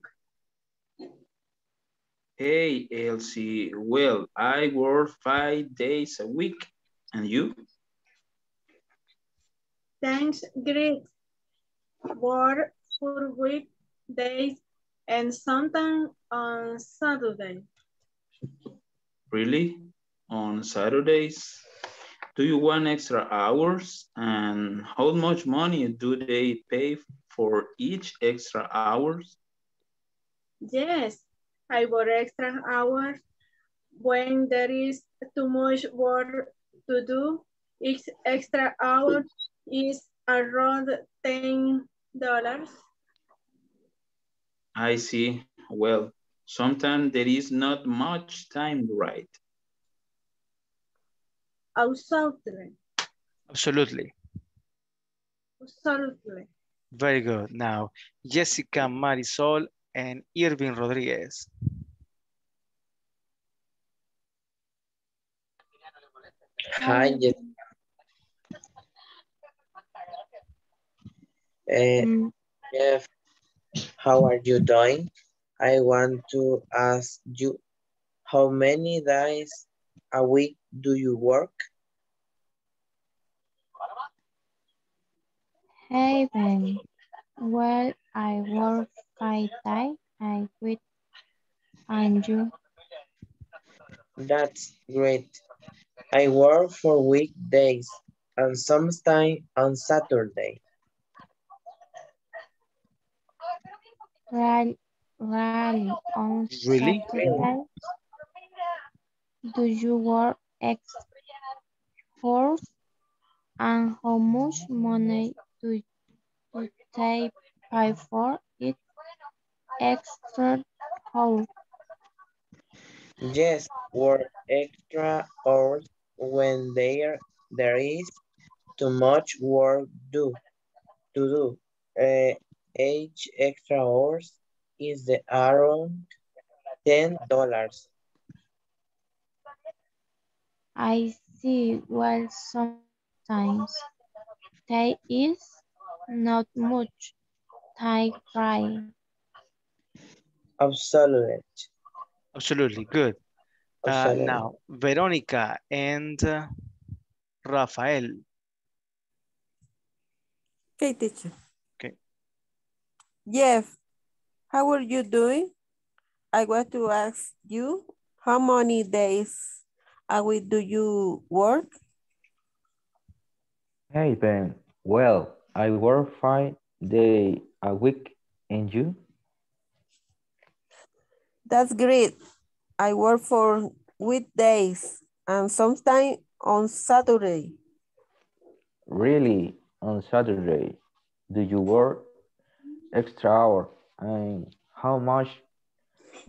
Hey, Elsie. Well, I work five days a week. And you? Thanks, great. Work for weekdays and sometimes on Saturday. Really? On Saturdays? Do you want extra hours? And how much money do they pay for each extra hours? Yes, I work extra hours when there is too much work to do. Each extra hour is around ten dollars. I see. Well, sometimes there is not much time, right? Absolutely, Absolutely. absolutely. Very good. Now, Jessica, Marisol, and Irving Rodriguez. Hi, Jeff. Eh, Jeff, how are you doing? I want to ask you, how many days a week do you work? Hey, Ben. Well, I work five days I quit And you? That's great. I work for weekdays and sometimes on Saturday. Right, right on Really? Saturday. Do you work X hours? And how much money do you take pay for it extra hour? Yes, work extra hours when there there is too much work do to do. Uh, each extra hours is the around ten dollars. I see well sometimes there is not much take pay. Absolutely. Absolutely, good. Uh, now, Veronica and uh, Rafael. Okay, teacher. Jeff, how are you doing? I want to ask you, how many days a week do you work? Hey, Ben. Well, I work five days a week. And you? That's great. I work for weekdays and sometimes on Saturday. Really? On Saturday? Do you work extra hour? And how much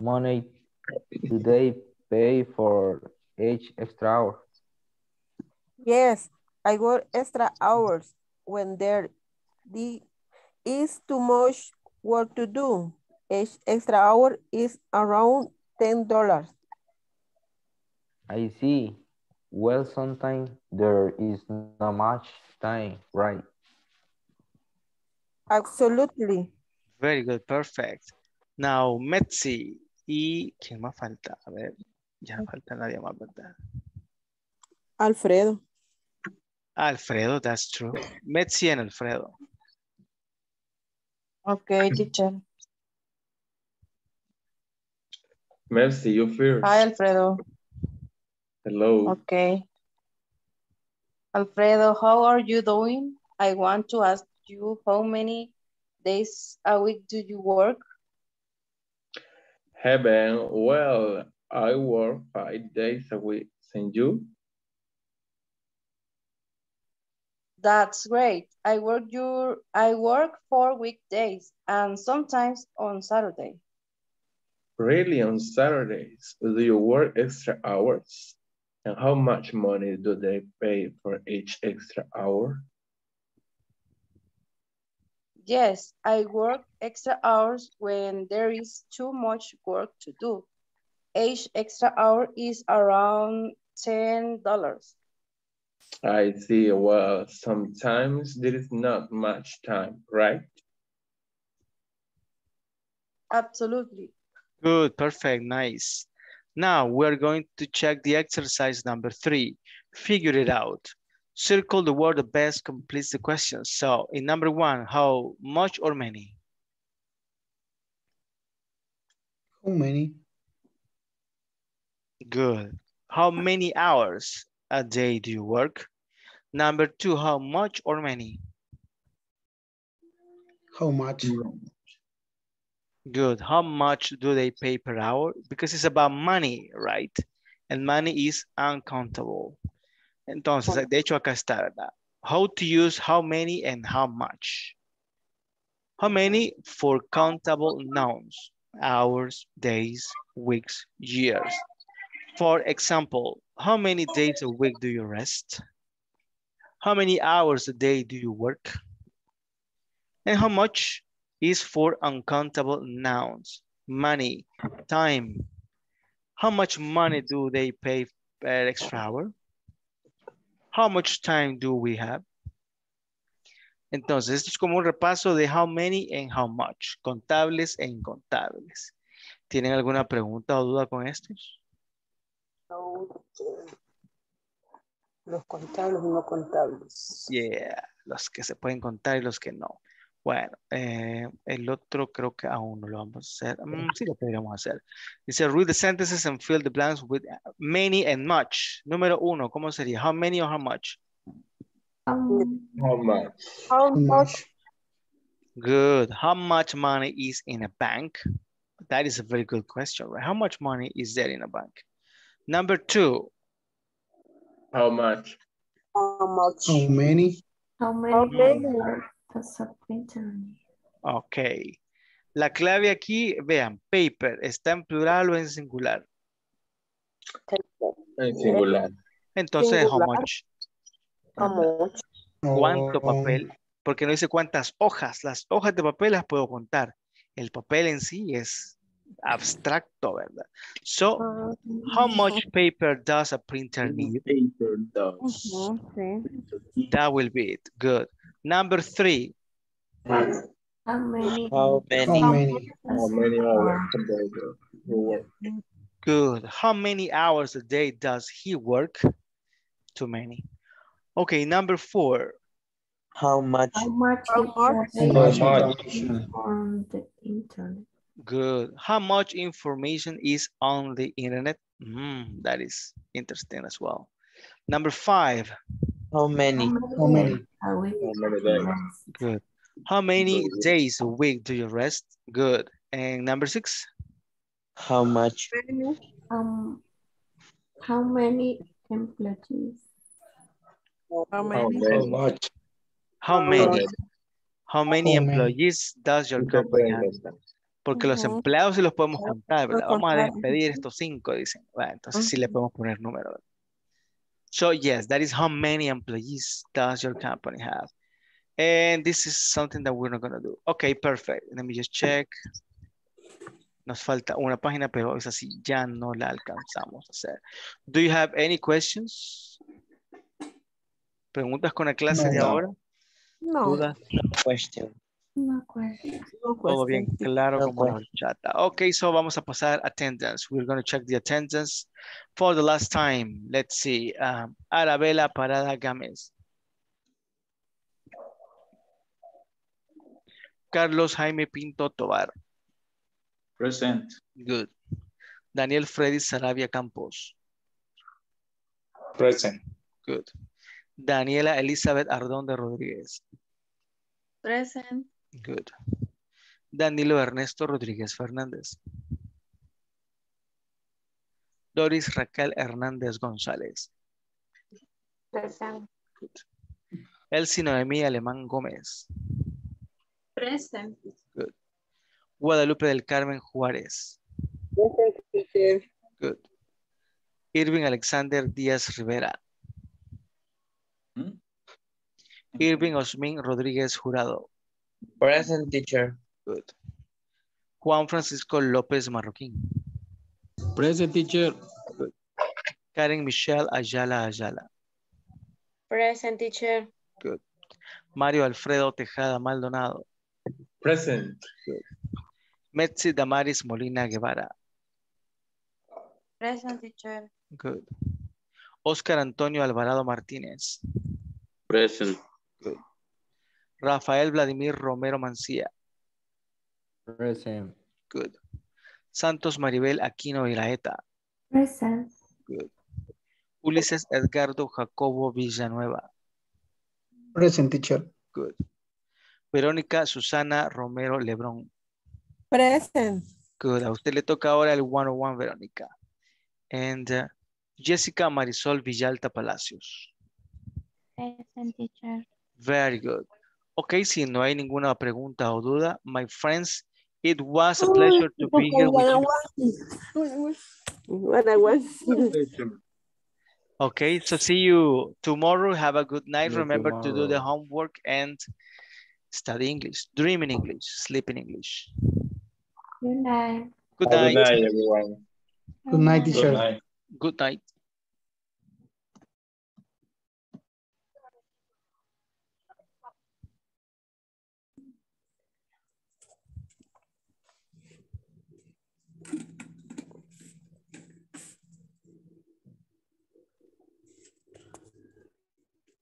money do they pay for each extra hour? Yes, I work extra hours when there the, is too much work to do. Each extra hour is around $10. I see. Well, sometimes there is not much time, right? Absolutely. Very good, perfect. Now, Metzi y ¿quién más falta? A ver, ya no falta nadie más, ¿verdad? Alfredo. Alfredo, that's true. Metzi and Alfredo. Okay, teacher. Mercy, you first. Hi, Alfredo. Hello. Okay. Alfredo, how are you doing? I want to ask you how many days a week do you work? Heaven, well, I work five days a week. And you? That's great. I work your I work four weekdays and sometimes on Saturday. Really, on Saturdays, do you work extra hours? And how much money do they pay for each extra hour? Yes, I work extra hours when there is too much work to do. Each extra hour is around $10. I see. Well, sometimes there is not much time, right? Absolutely. Good, perfect, nice. Now we're going to check the exercise number three. Figure it out. Circle the word that best completes the question. So in number one, how much or many? How many? Good. How many hours a day do you work? Number two, how much or many? How much? Good. How much do they pay per hour? Because it's about money, right? And money is uncountable. Entonces, de hecho acá está, ¿verdad? How to use how many and how much. How many for countable nouns, hours, days, weeks, years. For example, how many days a week do you rest? How many hours a day do you work? And how much is for uncountable nouns. Money, time. How much money do they pay per extra hour? How much time do we have? Entonces, esto es como un repaso de how many and how much, contables e incontables. ¿Tienen alguna pregunta o duda con estos? Los contables y no contables. Yeah, los que se pueden contar y los que no. Bueno, eh, el otro creo que aún no lo vamos a hacer. Mm, sí lo podríamos hacer. Dice, read the sentences and fill the blanks with many and much. Número uno, ¿cómo sería? How many or how much? Um, How much? How much? Good. How much money is in a bank? That is a very good question, right? How much money is there in a bank? Number two, How much? How much? How many? how many How many? Ok. La clave aquí, vean, paper, ¿está en plural o en singular? En singular. Entonces, how much? How much? ¿Cuánto Oh, papel? Porque no dice cuántas hojas. Las hojas de papel las puedo contar. El papel en sí es abstracto, ¿verdad? So, how much paper does a printer need? Paper does. Ujú, sí. That will be it. Good. Number three, How many? How many? How many? How many hours a day do you work? good. How many hours a day does he work? Too many. Okay, number four. How much? How much How much? information How much? on the internet? Good. How much information is on the internet? Mm, that is interesting as well. Number five. How many? How many? A week How many days? Good. How many days a week do you rest? Good. And number six. How much? Um, how many employees? How How many? many? much? How How many? How many How employees does your ¿Y qué company have? Porque los Ujú. empleados sí los podemos contar, ¿verdad? Vamos a despedir estos cinco, dicen. Bueno, entonces sí le podemos poner número. ¿verdad? So yes, that is how many employees does your company have. And this is something that we're not gonna do. Okay, perfect. Let me just check. Nos falta una página, pero esa sí ya no la alcanzamos a hacer. Do you have any questions? ¿Preguntas con la clase de No. ahora? No. ¿Dudas? No question. No Todo bien claro No como la question. horchata. Ok, so vamos a pasar attendance. We're going to check the attendance for the last time. Let's see. Um, Arabella Parada Gámez. Carlos Jaime Pinto Tobar. Present. Good. Daniel Freddy Sarabia Campos. Present. Good. Daniela Elizabeth Ardón Rodríguez. Present. Good. Danilo Ernesto Rodríguez Fernández. Doris Raquel Hernández González. Present. Elsie Noemí Alemán Gómez. Present. Guadalupe del Carmen Juárez. Present. Good. Irving Alexander Díaz Rivera. Hmm? Irving Osmin Rodríguez Jurado. Present teacher. Good. Juan Francisco López Marroquín. Present teacher. Karen Michelle Ayala Ayala. Present teacher. Good. Mario Alfredo Tejada Maldonado. Present. Metzi Damaris Molina Guevara. Present teacher. Good. Oscar Antonio Alvarado Martínez. Present. Good. Rafael Vladimir Romero Mancía. Present. Good. Santos Maribel Aquino Iraeta. Present. Good. Ulises Edgardo Jacobo Villanueva. Present teacher. Good. Verónica Susana Romero Lebrón. Present. Good. A usted le toca ahora el 101, Verónica. And uh, Jessica Marisol Villalta Palacios. Present teacher. Very good. Ok, si no hay ninguna pregunta o duda, my friends, it was a pleasure to be here with you. What I want. Okay, so see you tomorrow. Have a good night. you Remember to do the homework and study English, dream in English, sleep in English. Good night. Good night. Good night, everyone. Good night, Good night. Good night.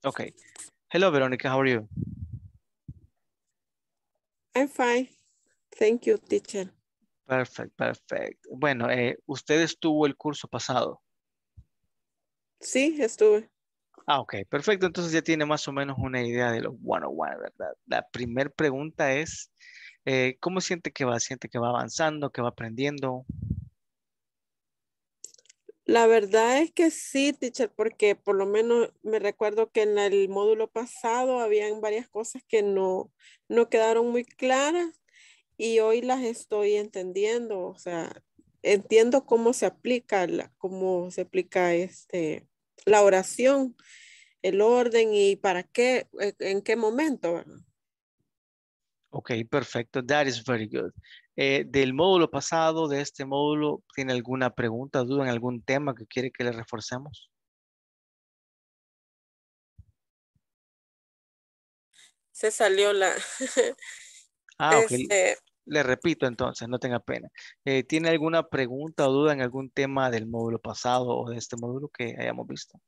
Okay. Hello, Veronica. How are you? I'm fine. Thank you, teacher. Perfect, perfect. Bueno, eh, usted estuvo el curso pasado. Sí, estuve. Ah, ok, perfecto. Entonces ya tiene más o menos una idea de los one-on-one, ¿verdad? La primera pregunta es, eh, ¿cómo siente que va? ¿Siente que va avanzando, que va aprendiendo? La verdad es que sí, teacher, porque por lo menos me recuerdo que en el módulo pasado habían varias cosas que no, no quedaron muy claras y hoy las estoy entendiendo. O sea, entiendo cómo se aplica, la, cómo se aplica este, la oración, el orden y para qué, en, en qué momento. ¿verdad? Ok, perfecto. That is very good. Eh, del módulo pasado, de este módulo, ¿tiene alguna pregunta, duda en algún tema que quiere que le reforcemos? Se salió la... [laughs] Ah, ok. este, Le repito entonces, no tenga pena. Eh, ¿Tiene alguna pregunta o duda en algún tema del módulo pasado o de este módulo que hayamos visto?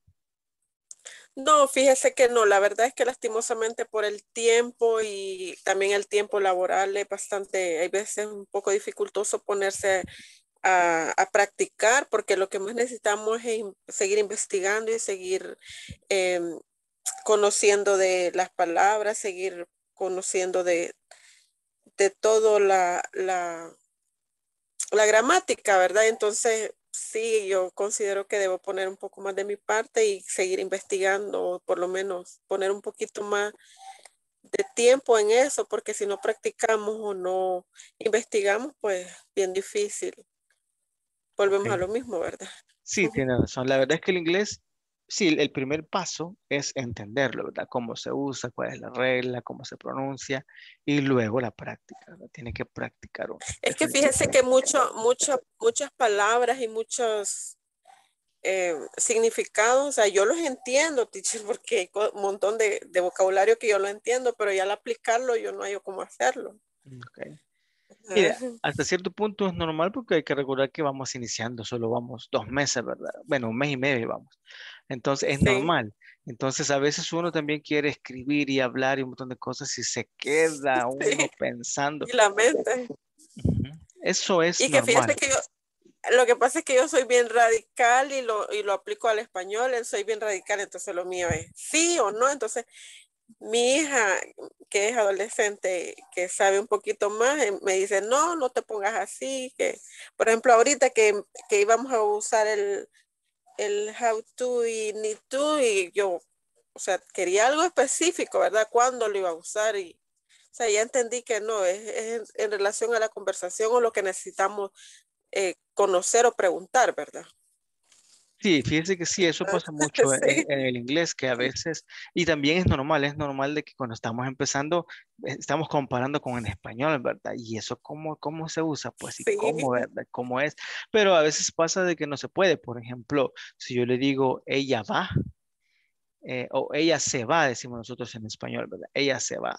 No, fíjese que no, la verdad es que lastimosamente por el tiempo y también el tiempo laboral es bastante, hay veces un poco dificultoso ponerse a, a practicar porque lo que más necesitamos es seguir investigando y seguir em, conociendo de las palabras, seguir conociendo de, de todo la, la, la gramática, ¿verdad? Entonces, sí, yo considero que debo poner un poco más de mi parte y seguir investigando, o por lo menos poner un poquito más de tiempo en eso, porque si no practicamos o no investigamos, pues bien difícil. Volvemos a lo mismo, ¿verdad? Sí, tiene razón. La verdad es que el inglés, sí, el primer paso es entenderlo, ¿verdad? Cómo se usa, cuál es la regla, cómo se pronuncia y luego la práctica, ¿verdad? Tiene que practicar. Es que fíjese que mucho, mucho, muchas palabras y muchos eh, significados, o sea, yo los entiendo, teacher, porque hay un montón de, de vocabulario que yo lo entiendo, pero ya al aplicarlo yo no hay cómo hacerlo. Ok. Mira, hasta cierto punto es normal porque hay que recordar que vamos iniciando, solo vamos dos meses, ¿verdad? Bueno, un mes y medio vamos. Entonces es Sí. normal. Entonces a veces uno también quiere escribir y hablar y un montón de cosas y se queda [laughs] uno Sí. pensando. Y la mente. Eso es Y que fíjate normal. que yo, lo que pasa es que yo soy bien radical y lo, y lo aplico al español, soy bien radical, entonces lo mío es sí o no. Entonces, mi hija, que es adolescente, que sabe un poquito más, eh, me dice, no, no te pongas así. Que, por ejemplo, ahorita que, que íbamos a usar el, el how to y need to, y yo, o sea, quería algo específico, ¿verdad? ¿Cuándo lo iba a usar? Y, o sea, ya entendí que no, es, es en, relación a la conversación o lo que necesitamos eh, conocer o preguntar, ¿verdad? Sí, fíjese que sí, eso pasa [laughs] mucho en, Sí. en el inglés, que a veces, y también es normal, es normal de que cuando estamos empezando, eh, estamos comparando con el español, ¿verdad? Y eso, ¿cómo, cómo se usa? Pues, ¿y Sí. cómo, verdad? ¿Cómo es? Pero a veces pasa de que no se puede. Por ejemplo, si yo le digo, ella va, eh, o ella se va, decimos nosotros en español, ¿verdad? Ella se va.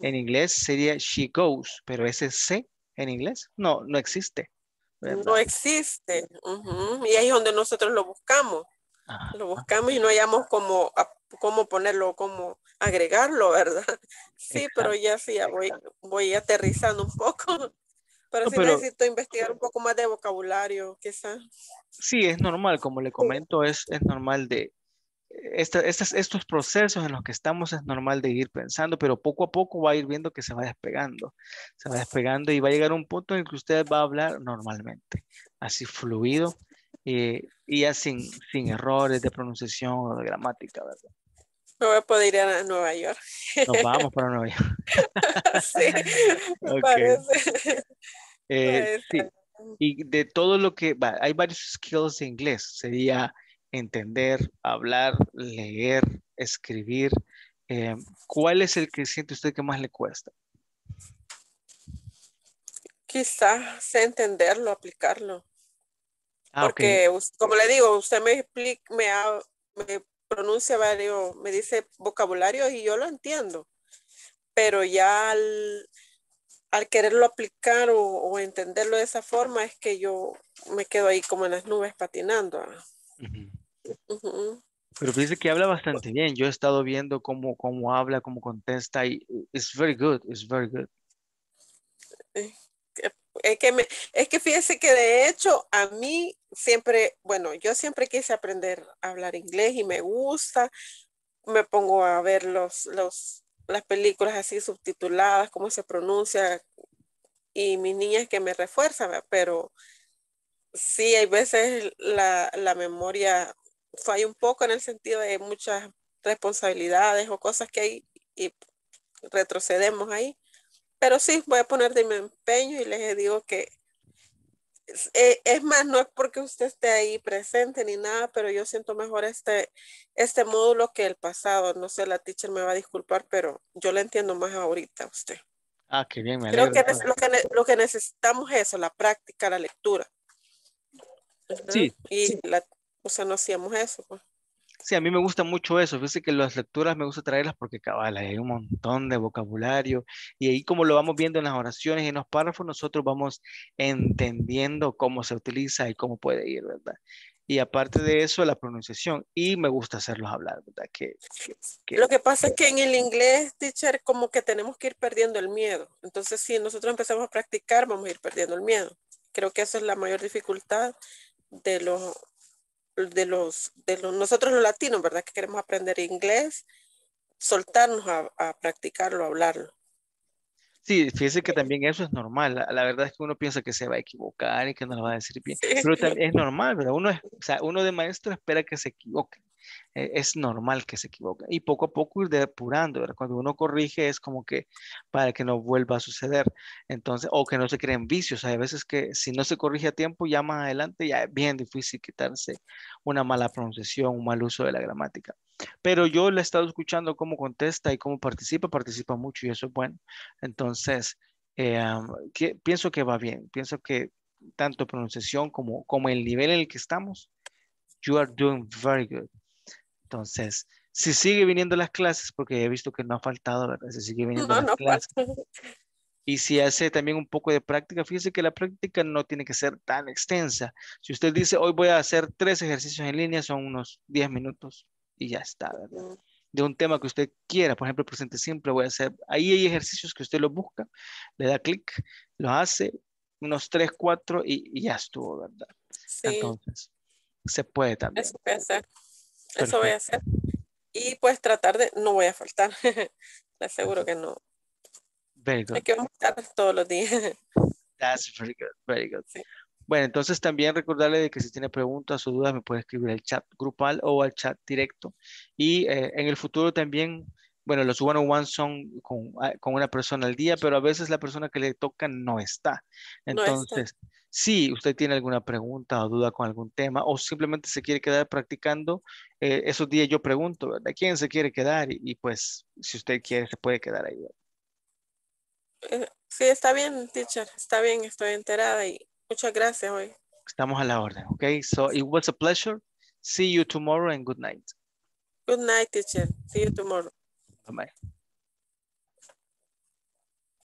En inglés sería she goes, pero ese se en inglés no, no existe, ¿verdad? No existe. Y ahí es donde nosotros lo buscamos. Lo buscamos y no hallamos cómo, cómo ponerlo, cómo agregarlo, ¿verdad? [laughs] Sí, pero ya sí, ya voy, voy aterrizando un poco. [laughs] Pero No, sí pero- necesito investigar un poco más de vocabulario, quizás. Sí, es normal, como le comento, es, es normal de esta- estas- estos procesos en los que estamos es normal de ir pensando, pero poco a poco va a ir viendo que se va despegando, se va despegando y va a llegar un punto en el que usted va a hablar normalmente, así fluido eh, y ya sin, sin errores de pronunciación o de gramática, ¿verdad? Me voy a poder ir a Nueva York. Nos vamos para Nueva York. [laughs] sí, [laughs] me Ok. parece. Eh, sí, y de todo lo que, hay varios skills de inglés, sería entender, hablar, leer, escribir, eh, ¿cuál es el que siente usted que más le cuesta? Quizás entenderlo, aplicarlo. Ah. Porque, como le digo, usted me explica, me, pronuncia varios, me dice vocabulario y yo lo entiendo. Pero ya al, al quererlo aplicar o, o entenderlo de esa forma es que yo me quedo ahí como en las nubes patinando. Pero fíjese que habla bastante bien. Yo he estado viendo cómo, cómo habla, cómo contesta y it's very good, it's very good. Es que, me, es que fíjese que de hecho a mí siempre, bueno, yo siempre quise aprender a hablar inglés y me gusta. Me pongo a ver los, los, las películas así subtituladas, cómo se pronuncia y mis niñas que me refuerzan, pero sí, hay veces la, la memoria falla un poco en el sentido de muchas responsabilidades o cosas que hay y retrocedemos ahí. Pero sí, voy a poner de mi empeño y les digo que es, eh, es más, no es porque usted esté ahí presente ni nada, pero yo siento mejor este, este módulo que el pasado. No sé, la teacher me va a disculpar, pero yo le entiendo más ahorita a usted. Ah, qué bien, me Creo que lo que, ne- lo que necesitamos es eso, la práctica, la lectura. Sí. Y la, o sea, no hacíamos eso. pues. Sí, a mí me gusta mucho eso. Fíjese que las lecturas me gusta traerlas porque cabal, hay un montón de vocabulario y ahí como lo vamos viendo en las oraciones y en los párrafos, nosotros vamos entendiendo cómo se utiliza y cómo puede ir, ¿verdad? Y aparte de eso, la pronunciación. Y me gusta hacerlos hablar, ¿verdad? Que, que- que- Lo que pasa es que en el inglés, teacher, como que tenemos que ir perdiendo el miedo. Entonces, si nosotros empezamos a practicar, vamos a ir perdiendo el miedo. Creo que esa es la mayor dificultad de los, de los, de los, nosotros los latinos, ¿verdad? Que queremos aprender inglés, soltarnos a, a practicarlo, a hablarlo. Sí, fíjese que también eso es normal. La, la verdad es que uno piensa que se va a equivocar y que no lo va a decir bien. Pero también es [laughs] normal, ¿verdad? Uno, es, o sea, uno de maestro espera que se equivoque. Eh, es normal que se equivoque. Y poco a poco ir depurando, ¿verdad? Cuando uno corrige es como que para que no vuelva a suceder. Entonces, o que no se creen vicios. Hay veces que si no se corrige a tiempo, ya más adelante ya es bien difícil quitarse una mala pronunciación, un mal uso de la gramática. Pero yo le he estado escuchando cómo contesta y cómo participa, participa mucho y eso es bueno. Entonces, eh, que- pienso que va bien. Pienso que tanto pronunciación como, como el nivel en el que estamos, you are doing very good. Entonces, si sigue viniendo las clases, porque he visto que no ha faltado, ¿verdad? Si sigue viniendo No, las no clases. falta. Y si hace también un poco de práctica, fíjese que la práctica no tiene que ser tan extensa. Si usted dice, hoy voy a hacer tres ejercicios en línea, son unos 10 minutos y ya está, ¿verdad? De un tema que usted quiera, por ejemplo, presente simple, voy a hacer, ahí hay ejercicios que usted los busca, le da clic, los hace, unos 3, 4 y, y ya estuvo, ¿verdad? Sí. Entonces, se puede también. Eso a hacer. Eso voy a hacer. Y pues tratar de, no voy a faltar. [laughs] Le aseguro que no. Very good. Es que estar todos los días. [laughs] That's very good, very good. Bueno, entonces también recordarle de que si tiene preguntas o dudas me puede escribir al chat grupal o al chat directo. Y eh, en el futuro también, bueno, los one-on-one son con, ah, con una persona al día, pero a veces la persona que le toca no está. No está. Entonces, si usted tiene alguna pregunta o duda con algún tema o simplemente se quiere quedar practicando, eh, esos días yo pregunto, ¿verdad? ¿Quién se quiere quedar? Y, y pues, si usted quiere, se puede quedar ahí. Eh, Sí, está bien, teacher. Está bien, estoy enterada y muchas gracias hoy. Estamos a la orden, ¿ok? So, it was a pleasure. See you tomorrow and good night. Good night, teacher. See you tomorrow. Bye-bye.